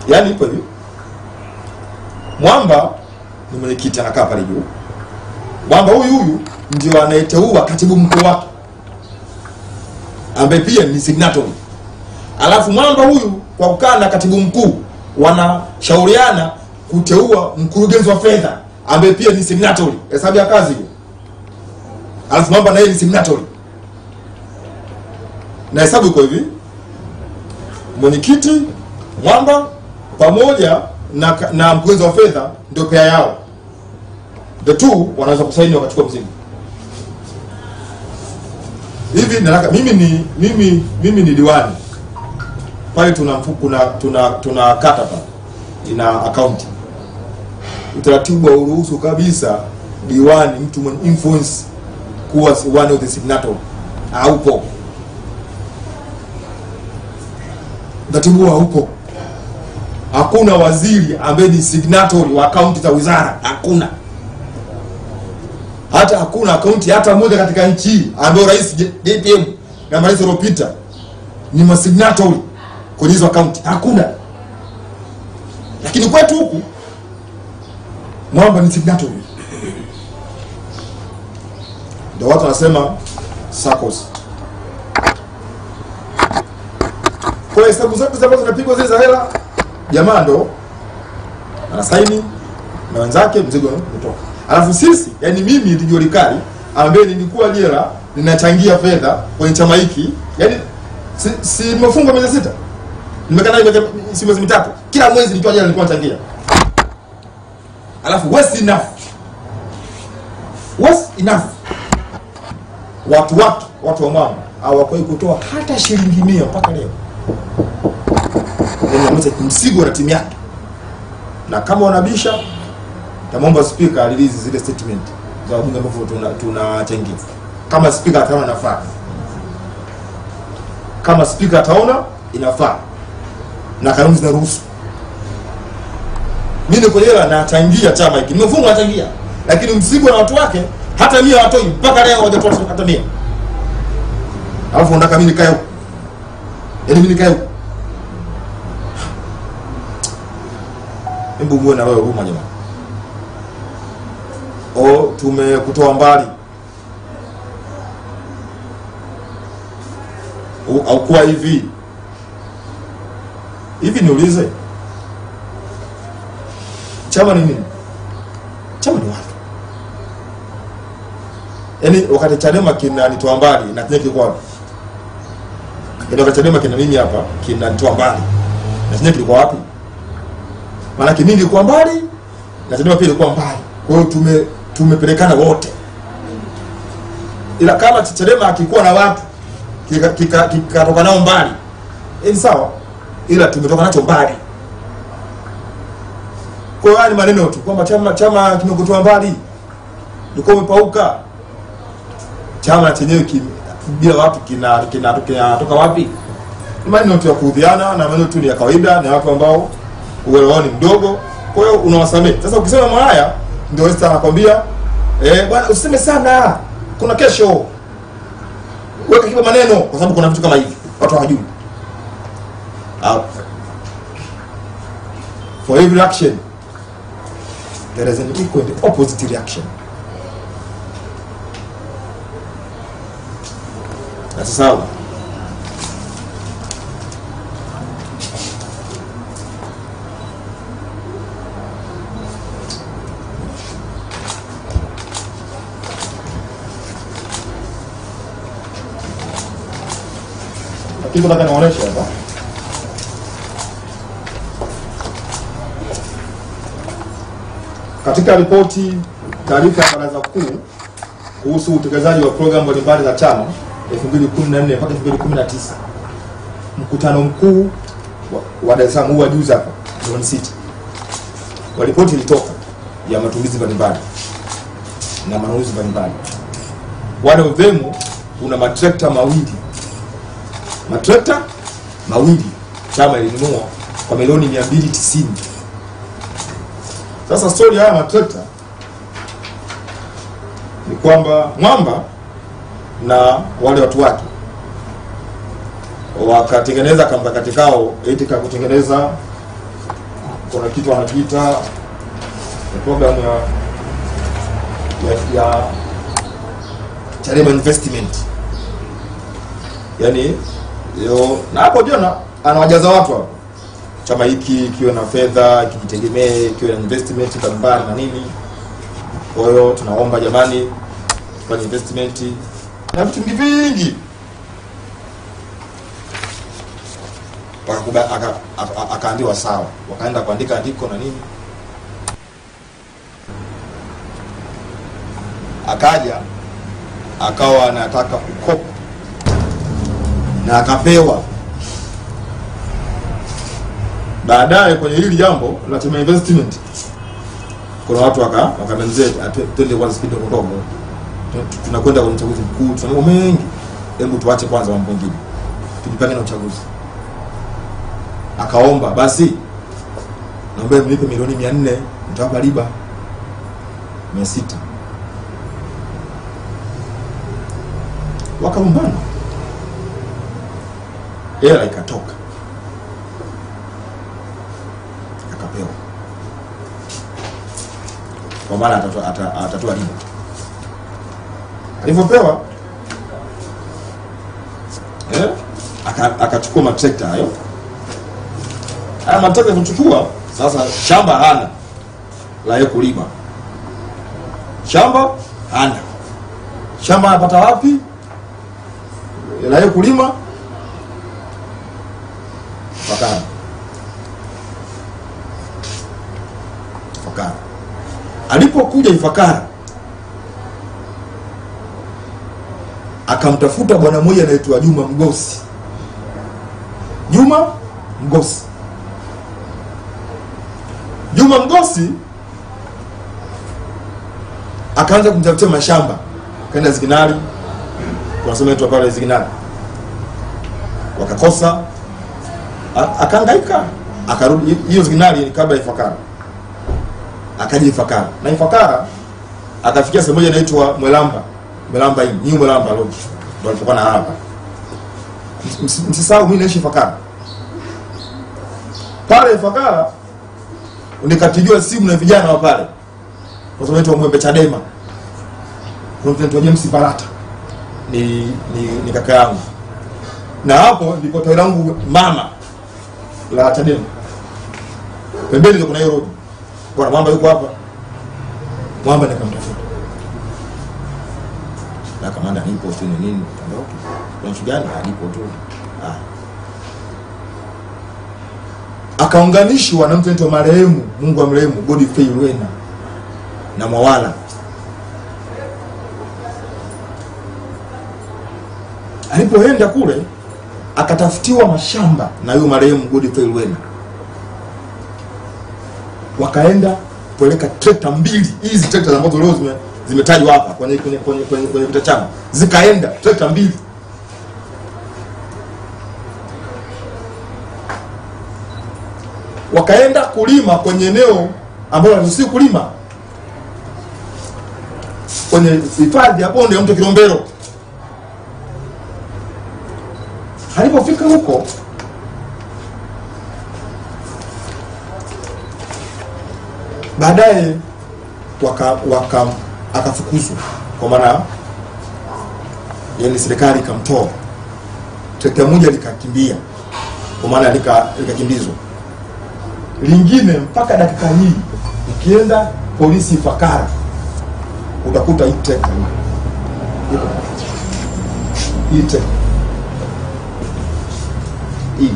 Yaani ipo hivi Mwamba ni mwenyekiti anakaa pale juu. Mwamba huyu huyu ndio anayeteua katibu mkuu wake ambaye pia ni signatory. Alafu Mwamba huyu kwa kukaa na katibu mkuu wanashauriana kuteua mkurugenzi wa fedha ambaye pia ni signatory. Hesabu ya kazi hiyo. Alafu Mwamba naye ni signatory. Na hesabu iko hivi. Mwenyekiti Mwamba pamoja na, na mkurugenzi wa fedha ndio pea yao, the two wanaweza kusaini wakachukua mzigo. Hivi nataka mimi ni mimi mimi ni diwani pale, tuna kuna tuna tuna kata pale ina akaunti. Utaratibu wa uruhusu kabisa diwani, mtu mwenye influence kuwa one of the signatory haupo, utaratibu haupo. Hakuna waziri ambaye ni signatory wa akaunti za wizara, hakuna. Hata hakuna kaunti hata moja katika nchi hii ambayo rais JPM na marais waliopita ni masignatory kwenye hizo akaunti, hakuna. Lakini kwetu huku Mwamba ni signatory, ndio watu wanasema SACCOS. kwa hesabu zote ambazo zinapigwa zile za hela jamaa ndo anasaini na wenzake mzigo umetoka alafu sisi yani mimi lijulikani ambaye nilikuwa jela ninachangia fedha kwenye chama hiki yani si, si nimefungwa miezi sita? Nimekaa hiyo si miezi mitatu. Kila mwezi nikiwa jela nilikuwa nachangia. Alafu what's enough? What's enough? Watu watu watu wa mama hawakuwahi kutoa hata shilingi mia mpaka leo. Ni wameza msigo na timu yake. Na kama wanabisha tamwomba spika alilizi zile statement za wabunge ambavyo tunachangia tuna kama spika ataona inafaa. Kama spika ataona inafaa. Na kanuni zinaruhusu. Mi niko jela nachangia chama hiki. Nimefungwa nachangia. Lakini msigo na watu wake hata mia watoi mpaka leo hawajatoa hata mia. Alafu unataka mi nikae huku. Yaani mi nikae huku. Hebu muwe na wewe huruma jamani o tumekutoa mbali. Aukuwa au hivi. Hivi niulize. Chama ni nini? Chama ni watu. Yaani wakati chadema kinanitoa mbali na yaani wakati chadema kina mimi hapa kinanitoa mbali. Na chenye kilikuwa wapi? Maanake mimi nilikuwa mbali na chadema pia ilikuwa mbali. Kwa hiyo tume tumepelekana wote. Ila kama chadema akikuwa na watu kikatoka kika, kika nao mbali eh, ni sawa ila tumetoka nacho mbali. Kwa hiyo ni maneno tu kwamba chama chama kimekutoa mbali ulikuwa umepauka chama chenyewe bila watu kina kinatoka kina, kinatoka wapi? Ni maneno tu ya kuudhiana na maneno tu ni ya kawaida na watu ambao uelewa wao ni mdogo. Kwa hiyo unawasamehe. Sasa ukisema haya ndio Esther anakwambia eh bwana usiseme sana. Kuna kesho. Weka kipa maneno kwa sababu kuna vitu kama hivi. Watu hawajui. For every action there is an equal and opposite reaction. Na sasa lakini nataka niwaoneshe hapa. Katika ripoti taarifa ya baraza kuu kuhusu utekelezaji wa programu mbalimbali za chama 2014 mpaka 2019 mkutano mkuu wa, Dar es Salaam huu wa juzi hapa Zone City. Kwa ripoti ilitoka ya matumizi mbalimbali na manunuzi mbalimbali. Wale of kuna matrekta mawili matrekta mawili chama ilinunua kwa milioni 290 sasa stori haya matrekta ni kwamba mwamba na wale watu wake wakatengeneza kamkakati kao eti ka kutengeneza kuna kitu wanakiita program ya ya, ya Chadema investment. Yani yo, na hapo jona anawajaza watu hapo. Chama hiki kiwe na fedha kijitegemee kiwe na investment mbalimbali na nini. Kwa hiyo tunaomba jamani tufanye investment na vitu vingi. Vingi aka- aka- akaambiwa sawa. Wakaenda kuandika andiko na nini. Akaja akawa anataka kukopa na akapewa. Baadaye kwenye hili jambo la chama investment kuna watu waka wakamenzea twende kwanza spidi ndogo tunakwenda kwenye uchaguzi mkuu tuna mambo mengi. Hebu tuache kwanza mambo mengine. Tujipange na uchaguzi. Akaomba basi naomba mlipe milioni mia nne mtawapa riba mia sita. Wakalumbana hela ikatoka. Akapewa. Kwa maana atatoa ata- atatoa riba alivyopewa eh? aka- akachukua matrekta hayo. Haya matrekta kuchukua sasa shamba hana la kulima. Shamba hana. Shamba anapata wapi? La kulima fakara. Alipokuja Ifakara akamtafuta bwana mmoja anaitwa Juma Mgosi. Juma Mgosi. Juma Mgosi akaanza kumtafutia mashamba, kaenda Ziginari, kuna sehemu inaitwa pale Ziginari, wakakosa, akahangaika, akarudi hiyo signali ni kabla Ifakara akaja Ifakara na Ifakara akafikia sehemu moja inaitwa Mwelamba Mwelamba hii New Mwelamba Lodge ndio alipokuwa na hapa. Msisahau mimi naishi Ifakara. Pale Ifakara nikatijua simu na vijana wa pale kwa sababu inaitwa Mwembe Chadema. Kuna mtu anaitwa James Barata ni, ni, ni kaka yangu, na hapo ndipo tawi langu mama la Chadema pembeni kuna hiyo road. Bwana mwamba yuko hapa. Mwamba nikamtafuta na kamanda nipo tu ni nini? Okay kuna mtu gani? Alipo tu. Ah. Akaunganishwa na mtu anaitwa marehemu Mungu amrehemu Godfrey Lwena na Mwawala. Alipoenda kule akatafutiwa mashamba na huyo marehemu Godfrey Lwena. Wakaenda kupeleka trekta mbili. Hizi trekta ambazo leo zime- zimetajwa hapa kwenye kwenye kwenye kwenye, kwenye vita zikaenda trekta mbili. Wakaenda kulima kwenye eneo ambalo si kulima. Kwenye hifadhi ya bonde ya mto Kilombero. Alipofika huko baadaye waka, waka akafukuzwa. Kwa maana yani serikali ikamtoa. Trekta moja likakimbia. Kwa maana lika- likakimbizwa. Lingine mpaka dakika hii ukienda polisi Ifakara utakuta hii trekta hii trekta hii.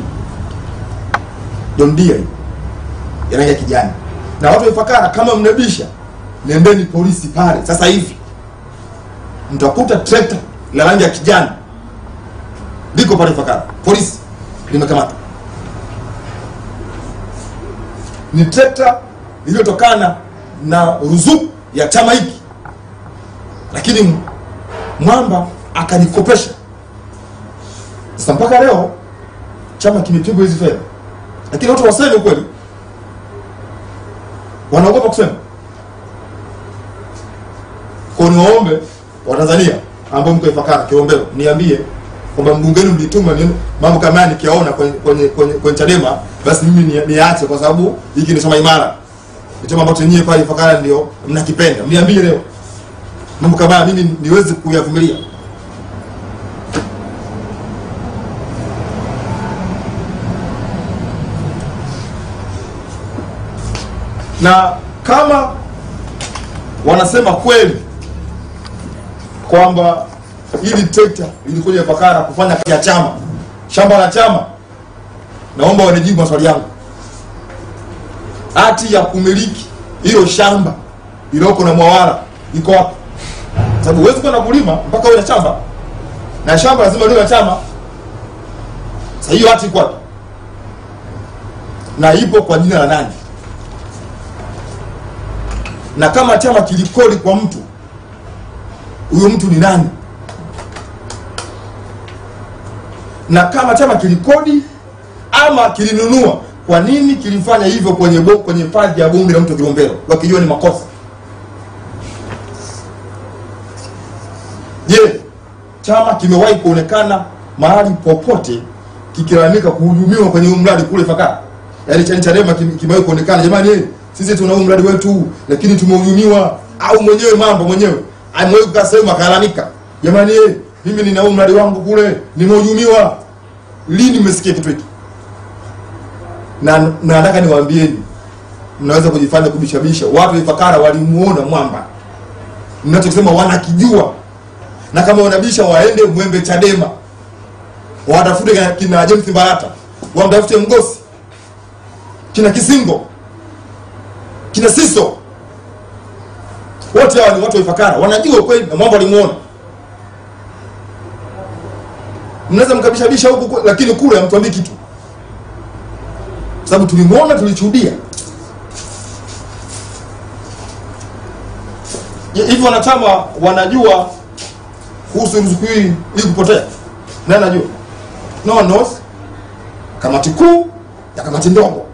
John Deere ya rangi ya kijani. Na watu wa Ifakara kama mnabisha nendeni polisi pale. Sasa hivi mtakuta trekta la rangi ya kijani liko pale Ifakara. Polisi limekamata. Ni trekta iliyotokana na ruzuku ya chama hiki. Lakini mwamba akanikopesha. Sasa mpaka leo chama kimepigwa hizi fedha. Lakini watu waseme kweli wanaogopa kusema. Kwa niwaombe watanzania ambao mko Ifakara Kilombero niambie kwamba mbunge wenu mlituma ni- mambo kama haya nikiyaona kwenye, kwenye, kwenye, kwenye Chadema basi mimi ni- niache kwa sababu hiki ni chama imara. Ni chama ambacho nyinyi pale Ifakara ndio mnakipenda. Niambie leo. Mambo kama haya mimi niweze kuyavumilia na kama wanasema kweli kwamba hili tekta lilikuja Pakara kufanya ya chama, shamba la chama, naomba wanijibu maswali yangu. Hati ya kumiliki hilo shamba iliyoko na Mwawala iko wapi? Sababu huwezi kwenda kulima mpaka uwe na shamba, na shamba lazima liwe na chama. Sasa hiyo hati iko wapi? Na ipo kwa jina la nani? Na kama chama kilikodi kwa mtu huyo mtu ni nani? Na kama chama kilikodi ama kilinunua kwa nini kilifanya hivyo kwenye bo, kwenye fadhi ya bunge la mto Kilombero? Wakijua ni makosa. Je chama kimewahi kuonekana mahali popote kikilalamika kuhujumiwa kwenye mradi kule Ifakara yaani cha Chadema kimewahi kuonekana? Jamani eh, sisi tuna mradi wetu lakini tumehujumiwa. Au mwenyewe mambo mwenyewe. Amewahi kasema sehemu akalalamika. Jamani eh, mimi nina mradi wangu kule nimehujumiwa. Lini mmesikia kitu hiki? Na na nataka niwaambieni mnaweza kujifanya kubishabisha. Watu wa Ifakara walimuona mwamba. Mnachokisema wanakijua. Na kama wanabisha waende mwembe Chadema. Watafute kina- kina James Mbarata. Wamtafute Mgosi kina Kisingo kina Sisto, wote hawa ni watu waifakara wanajua kweli na mwamba walimuona. Mnaweza mkabishabisha huku lakini kule hamtuambii kitu. Sababu tulimwona tulishuhudia. Hivi wanachama wanajua kuhusu ruzuku hii kupotea? Nani anajua? No knows. Kamati kuu ya kamati ndogo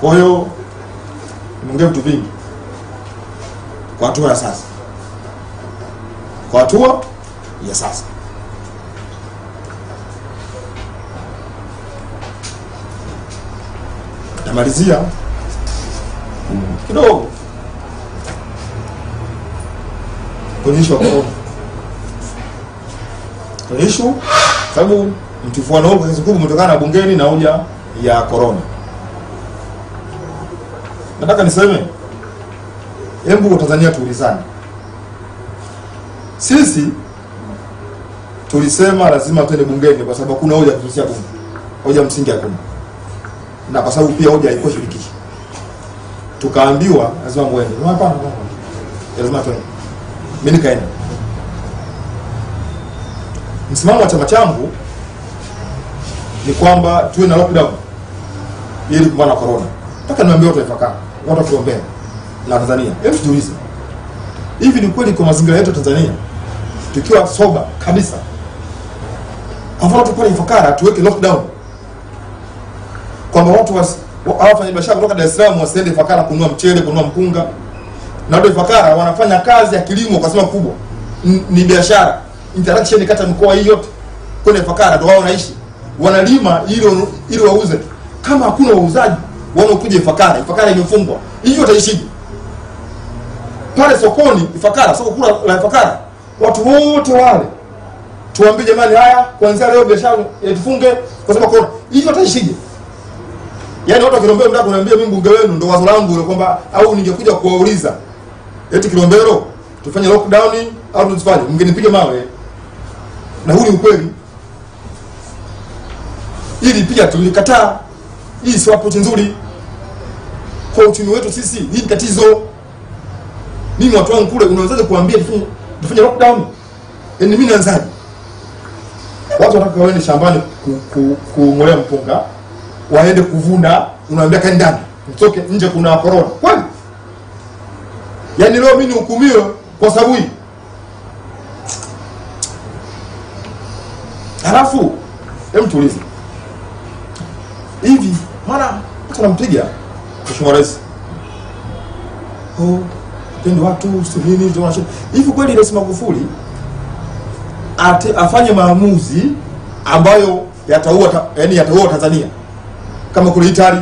kwa hiyo nimeongea vitu vingi. Kwa hatua ya sasa. Kwa hatua ya sasa. Namalizia kidogo. Kwenye ishu ya korona kwenye ishu sababu mtifuano huu kubwa umetokana na bungeni na hoja ya korona nataka niseme hebu Tanzania tuulizane. Sisi tulisema lazima twende bungeni kwa sababu kuna hoja ya kususia bunge. Hoja msingi hakuna. Na kwa sababu pia hoja haikuwa shirikishi. Tukaambiwa lazima hapana. Lazima twende. Mimi nikaenda. Msimamo wa chama changu ni kwamba tuwe na lockdown ili kupambana na corona. Mpaka niambia watu watu wakiombea. Na Tanzania. Hebu tujiulize. Hivi ni kweli kwa mazingira yetu Tanzania? Tukiwa soba kabisa. Kwa mfano tu pale Ifakara tuweke lockdown. Kwamba watu wafanya biashara kutoka Dar es Salaam wasiende Ifakara kununua mchele, kununua mpunga. Na watu Ifakara wanafanya kazi ya kilimo kwa sema kubwa, ni biashara, interaction kati ya mikoa hii yote kwenye Ifakara ndio wao wanaishi, wanalima ili ili wauze. Kama hakuna wauzaji wanaokuja Ifakara, Ifakara imefungwa, Hiyo utaishije? Pale sokoni Ifakara, soko kula la- Ifakara, watu wote wale tuambie jamani, haya kuanzia leo biashara yetufunge tufunge kwa sababu corona, Hiyo utaishije? Yaani watu wakilombea mtaka kuniambia mimi mbunge wenu ndo wazo langu ile kwamba au ningekuja kuwauliza eti Kilombero tufanye lockdown au tusifanye, mngenipiga mawe. Na huu ni ukweli. Ili pia tulikataa. Hii si approach nzuri kwa uchumi wetu sisi. Hii ni tatizo. Mimi watu wangu kule unawezaje kuambia tufanye lockdown? Yaani mimi naanzaje? Watu wanataka waende shambani ku- ku- kung'olea mpunga waende kuvuna, unaambia kaeni ndani, mtoke nje, kuna korona. Kweli? Yaani leo mimi nihukumiwe kwa sababu hii? Halafu hem, tuulize hivi, maana mtu wanampiga Mheshimiwa Rais, oh, pendi watu si nini ndio wanasema hivi. Kweli Rais Magufuli afanye maamuzi ambayo yataua ta, yani yataua Tanzania kama kule Itali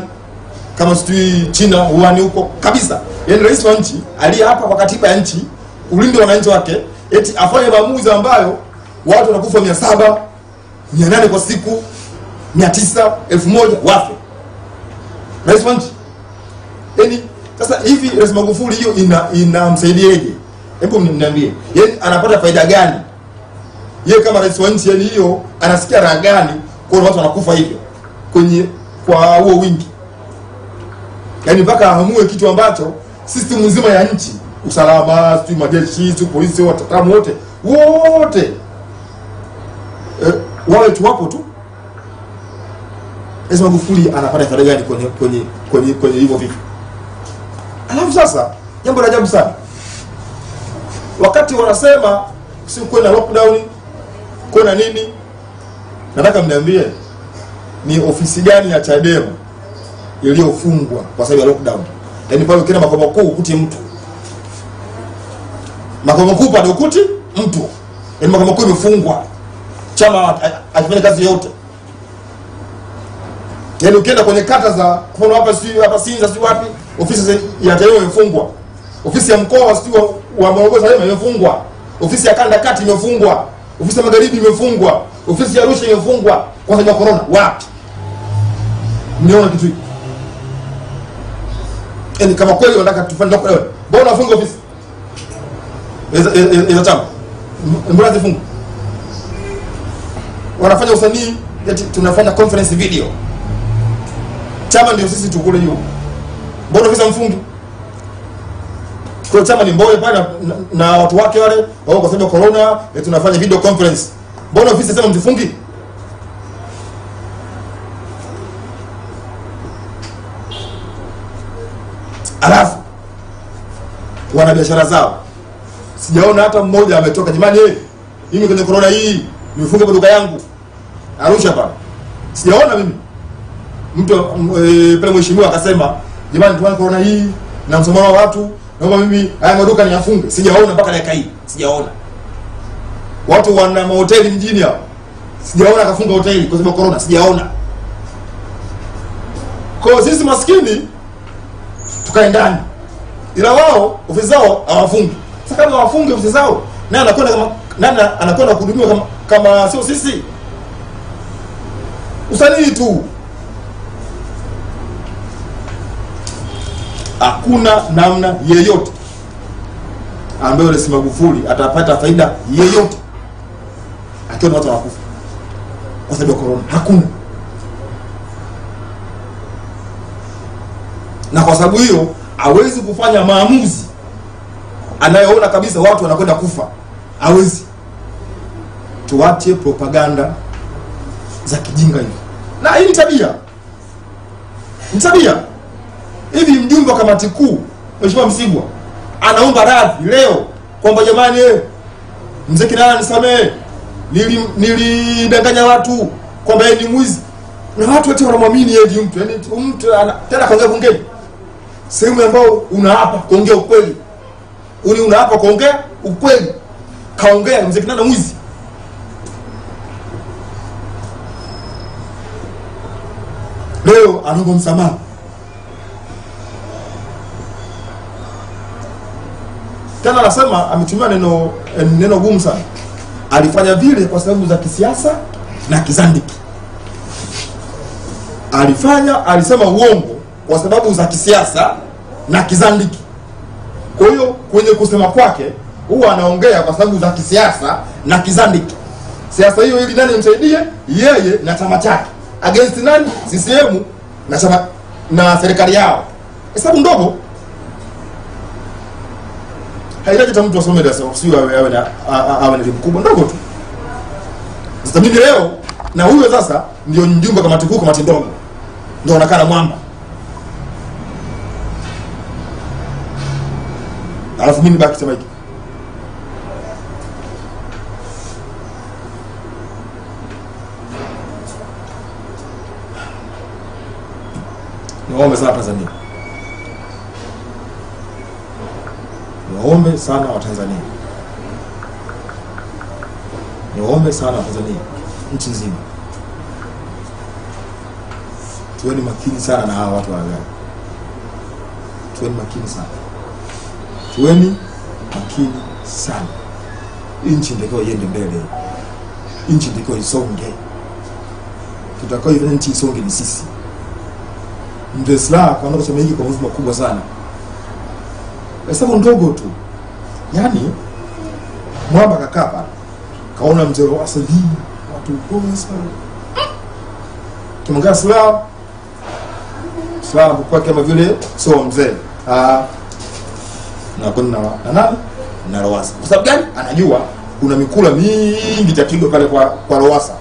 kama sijui China uani huko kabisa. Yaani rais wa nchi aliye hapa kwa katiba ya nchi ulinde wananchi wake, eti afanye maamuzi ambayo watu wanakufa mia saba mia nane kwa siku mia tisa elfu moja wafe, rais wa nchi. Yaani sasa hivi rais Magufuli hiyo ina inamsaidieje? Hebu mniambie. yaani anapata faida gani yeye kama rais wa nchi? Yani hiyo anasikia raha gani kwa watu wanakufa hivyo kwenye kwa huo wingi, yaani mpaka aamue kitu ambacho system nzima ya nchi, usalama, sijui majeshi, sijui polisi, wataalamu wote wote eh, wawe tu wapo tu. Rais Magufuli anapata faida gani kwenye kwenye kwenye hivyo vitu? Alafu sasa jambo la ajabu sana, wakati wanasema si kuwe na lockdown, kuwe na nini, nataka mniambie ni ofisi gani ya Chadema iliyofungwa kwa sababu ya lockdown? Yaani pale ukienda makao makuu ukuti mtu, makao makuu pale ukuti mtu, yaani makao makuu imefungwa, chama akifanya kazi yote. Yaani ukienda kwenye kata za mfano hapa si hapa Sinza si wapi, ofisi ya taifa imefungwa. Ofisi ya mkoa sijui wa- Morogoro Salema imefungwa. Ofisi ya kanda kati imefungwa. Ofisi ya magharibi imefungwa. Ofisi ya Arusha imefungwa. Kwa sababu ya corona wapi mniona kitu hiki? Yani kama kweli wanataka tufanye kwa wewe, mbona ufunge ofisi? Za iza- iza chama. Mbona zifunge wanafanya usanii eti tunafanya conference video. Chama ndio sisi tukule hiyo mbona visa mfungi? Kwa chama ni mboye pale na, na, na watu wake wale wao kwa sababu corona e, tunafanya video conference. Mbona ofisi sema mzifungi? Alafu wana biashara zao. Sijaona hata mmoja ametoka jamani eh, mimi kwenye corona hii nimefunga maduka yangu. Arusha pale sijaona mimi. Mtu e, pale mheshimiwa akasema jamani tuana corona hii na msongamano wa watu. Naomba mimi haya maduka niyafunge. Sijaona mpaka dakika hii. Sijaona. Watu wana mahoteli mjini hapo, sijaona akafunga hoteli kwa sababu corona. Sijaona. Kwa sisi maskini tukae ndani. Ila wao ofisi zao hawafungi. Sasa kama hawafungi ofisi zao nani anakwenda kama nani anakwenda kuhudumiwa kama, kama sio sisi? Usanii tu hakuna namna yeyote ambayo Rais Magufuli atapata faida yeyote akiwa na watu wanakufa kwa sababu ya korona, hakuna. Na kwa sababu hiyo hawezi kufanya maamuzi anayoona kabisa watu wanakwenda kufa. Hawezi. Tuache propaganda za kijinga hivi. Na hii ni tabia. Ni tabia hivi mjumbe wa kamati kuu mheshimiwa msigwa anaomba radhi leo kwamba jamani eh, mzee kinana nisamehe. Nili- nilidanganya watu kwamba yeye ni mwizi. Na watu wote wanamwamini yeye mtu yani mtu ana- tena kaongea bungeni. Sehemu ambayo unaapa kuongea ukweli. Uni unaapa kuongea ukweli. Kaongea mzee kinana mwizi. Leo anaomba msamaha tena anasema ametumia neno neno gumu sana. Alifanya vile kwa sababu za kisiasa na kizandiki. Alifanya alisema uongo kwa sababu za kisiasa na kizandiki. Kwa hiyo kwenye kusema kwake huwa anaongea kwa sababu za kisiasa na kizandiki. Siasa hiyo ili nani msaidie yeye na chama chake. Against nani? CCM na chama na serikali yao. Hesabu ndogo haitaji hata mtu asome darasa sio awe awe na awe na elimu kubwa. Ndogo tu. Sasa mimi leo na huyo sasa ndio mjumbe kama kuu kamati ndogo. Ndio anakaa na mwamba. Alafu mimi baki sema hiki. Niwaombe sana Tanzania niwaombe sana Watanzania niwaombe sana Watanzania nchi nzima. Tuweni makini sana na hawa watu wa tuweni makini sana. Tuweni makini sana. Nchi ndio iende mbele. Nchi ndio isonge. Tutakaoifanya nchi isonge ni sisi. Mzee Slaa kaondoka chama hiki kwa nguvu makubwa sana hesabu ndogo tu. Yaani mwamba kakaa pale. Kaona mzee Lowassa hii watu pole sana. Kimwangalia silaha silaha kwa kama vile sio mzee. Ah na kuna na, na nani? Na Lowassa. Kwa sababu gani? Anajua kuna mikula mingi itapigwa pale kwa kwa Lowassa.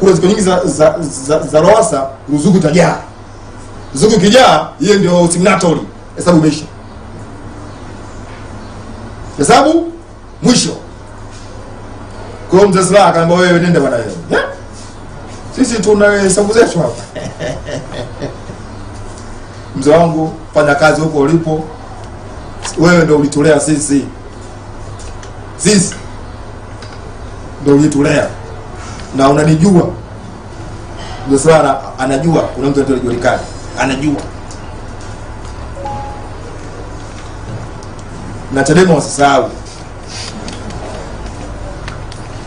Kula ziko nyingi za za, za, za Lowassa ruzuku tajaa ruzuku kijaa, yeye ndio signatory hesabu imeisha hesabu mwisho. Kwa hiyo mzee Slaa akaambia wewe nenda bwana wewe. Yeah? sisi tuna hesabu zetu hapa. Mzee wangu fanya kazi huko ulipo. Wewe ndio ulitulea sisi. Sisi ndio ulitulea na unanijua. Mzee sara anajua. Kuna mtu Julikani anajua na Chadema wasisahau.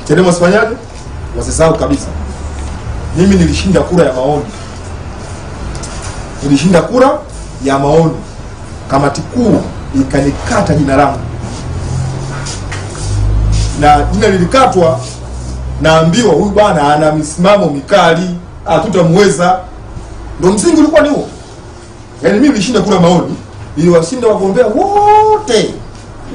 Chadema wasifanyaje? Wasisahau kabisa. Mimi nilishinda kura ya maoni, nilishinda kura ya maoni, kamati kuu ikanikata jina langu, na jina lilikatwa, naambiwa huyu bwana ana misimamo mikali, hatutamweza. Ndo msingi ulikuwa ni huo. Yaani mimi nilishinda kura maoni, niliwashinda wagombea wote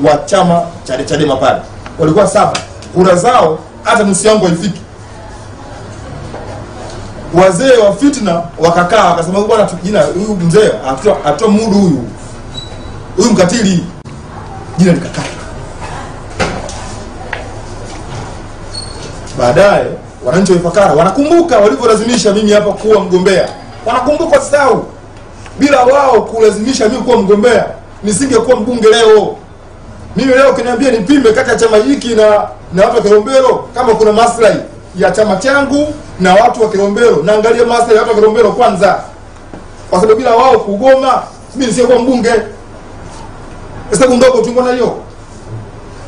wa chama cha Chadema pale, walikuwa saba, kura zao hata nusu yangu haifiki. Wazee wa fitna wakakaa wakasema, bwana jina huyu mzee atoa mudu huyu huyu mkatili, jina likakata. Baadaye wananchi wa Ifakara wanakumbuka walivyolazimisha mimi hapa kuwa mgombea, wanakumbuka sau bila wao kulazimisha mimi kuwa mgombea nisingekuwa mbunge leo. Mimi leo ukiniambia nipime kati ya chama hiki na na watu wa Kilombero, kama kuna maslahi ya chama changu na watu wa Kilombero, naangalia maslahi ya watu wa Kilombero kwanza, kwa sababu bila wao kugoma mimi nisingekuwa mbunge. Hesabu ndogo tu mbona hiyo?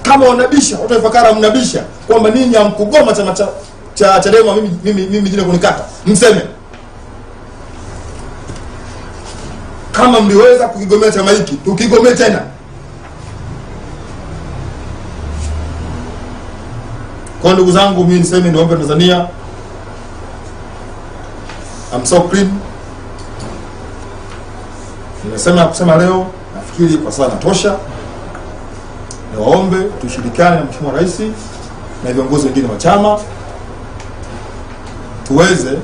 Kama wanabisha watu wa Ifakara, mnabisha kwamba ninyi hamkugoma chama cha cha Chadema, mimi mimi mimi jina kunikata, mseme kama mliweza kukigomea chama hiki tukigomee tena. Kwa ndugu zangu, mimi niseme niombe Tanzania, I'm so clean. Nimesema kusema leo, nafikiri kwa sasa natosha. Niwaombe tushirikiane na Mheshimiwa Rais na viongozi wengine wa chama tuweze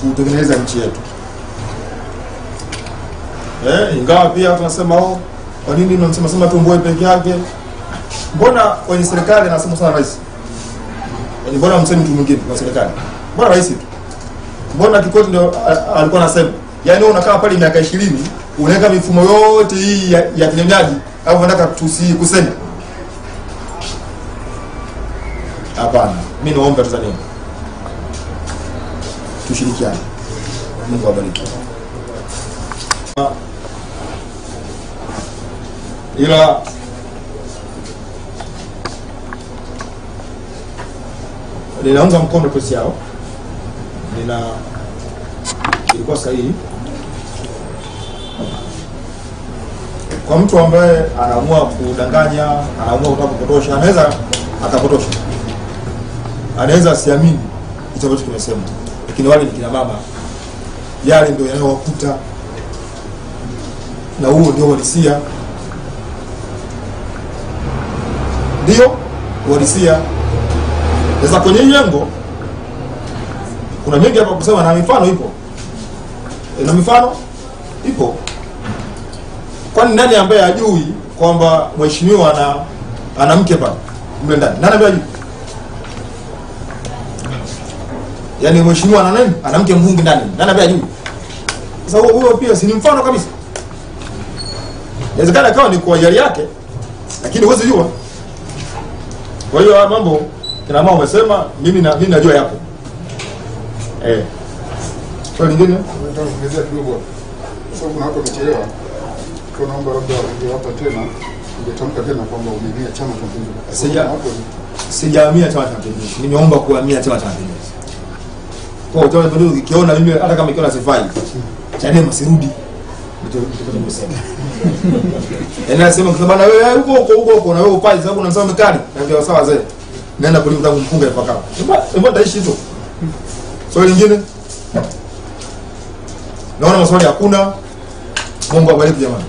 kutengeneza nchi yetu. Eh, ingawa pia tunasema oh, kwa nini mnasema sema tu Mbowe peke yake? Mbona kwenye serikali anasema sana rais? Yaani mbona msemi mtu mwingine kwa serikali? Mbona rais tu? Mbona Kikwete ndio alikuwa anasema? Yaani wewe unakaa pale miaka 20 unaweka mifumo yote hii ya, ya kinyonyaji au unataka tusikuseme? Hapana. Mimi naomba Tanzania tushirikiane. Mungu awabariki. ila ninaunga mkono kesi yao, nina ilikuwa sahihi. Kwa mtu ambaye anaamua kudanganya, anaamua kutaka kupotosha, anaweza akapotosha, anaweza asiamini hicho ambacho kimesema, lakini wale ni kina mama, yale ndio yanayowakuta. Na huo ndio uhalisia, ndio uhalisia. Sasa kwenye hii lengo kuna mengi hapa kusema, na mifano ipo e, na mifano ipo. Kwani nani ambaye hajui kwamba mheshimiwa ana ana mke pale mle ndani? Nani ambaye hajui? Yaani mheshimiwa ana nani? Ana mke mbunge ndani. Nani ambaye hajui? Sasa huo huo pia si ni mfano kabisa. Inawezekana kawa ni kwa ajili yake, lakini huwezi jua. Kwa hiyo mambo kina mama wamesema, mimi na mimi najua yapo. Eh. Swali lingine? Nataka kuongezea kidogo hapo. Kwa sababu kuna watu wamechelewa. Kwa naomba labda ungewapa tena, ungetamka tena kwamba umehamia Chama cha Mapinduzi. Sija- Sijahamia Chama cha Mapinduzi, nimeomba kuhamia Chama cha Mapinduzi. Kwa hiyo Chama cha Mapinduzi kiona mimi hata kama ikiona sifai, Chadema sirudi. Yaani nasema kwa sababu na wewe huko huko huko na wewe upaje sababu unamsema mekali. Na ndio sawa zee. Nenda kulipa tangu mpunga ipaka. Mbona taishi hizo? Swali lingine? Naona maswali hakuna. Mungu awabariki jamani.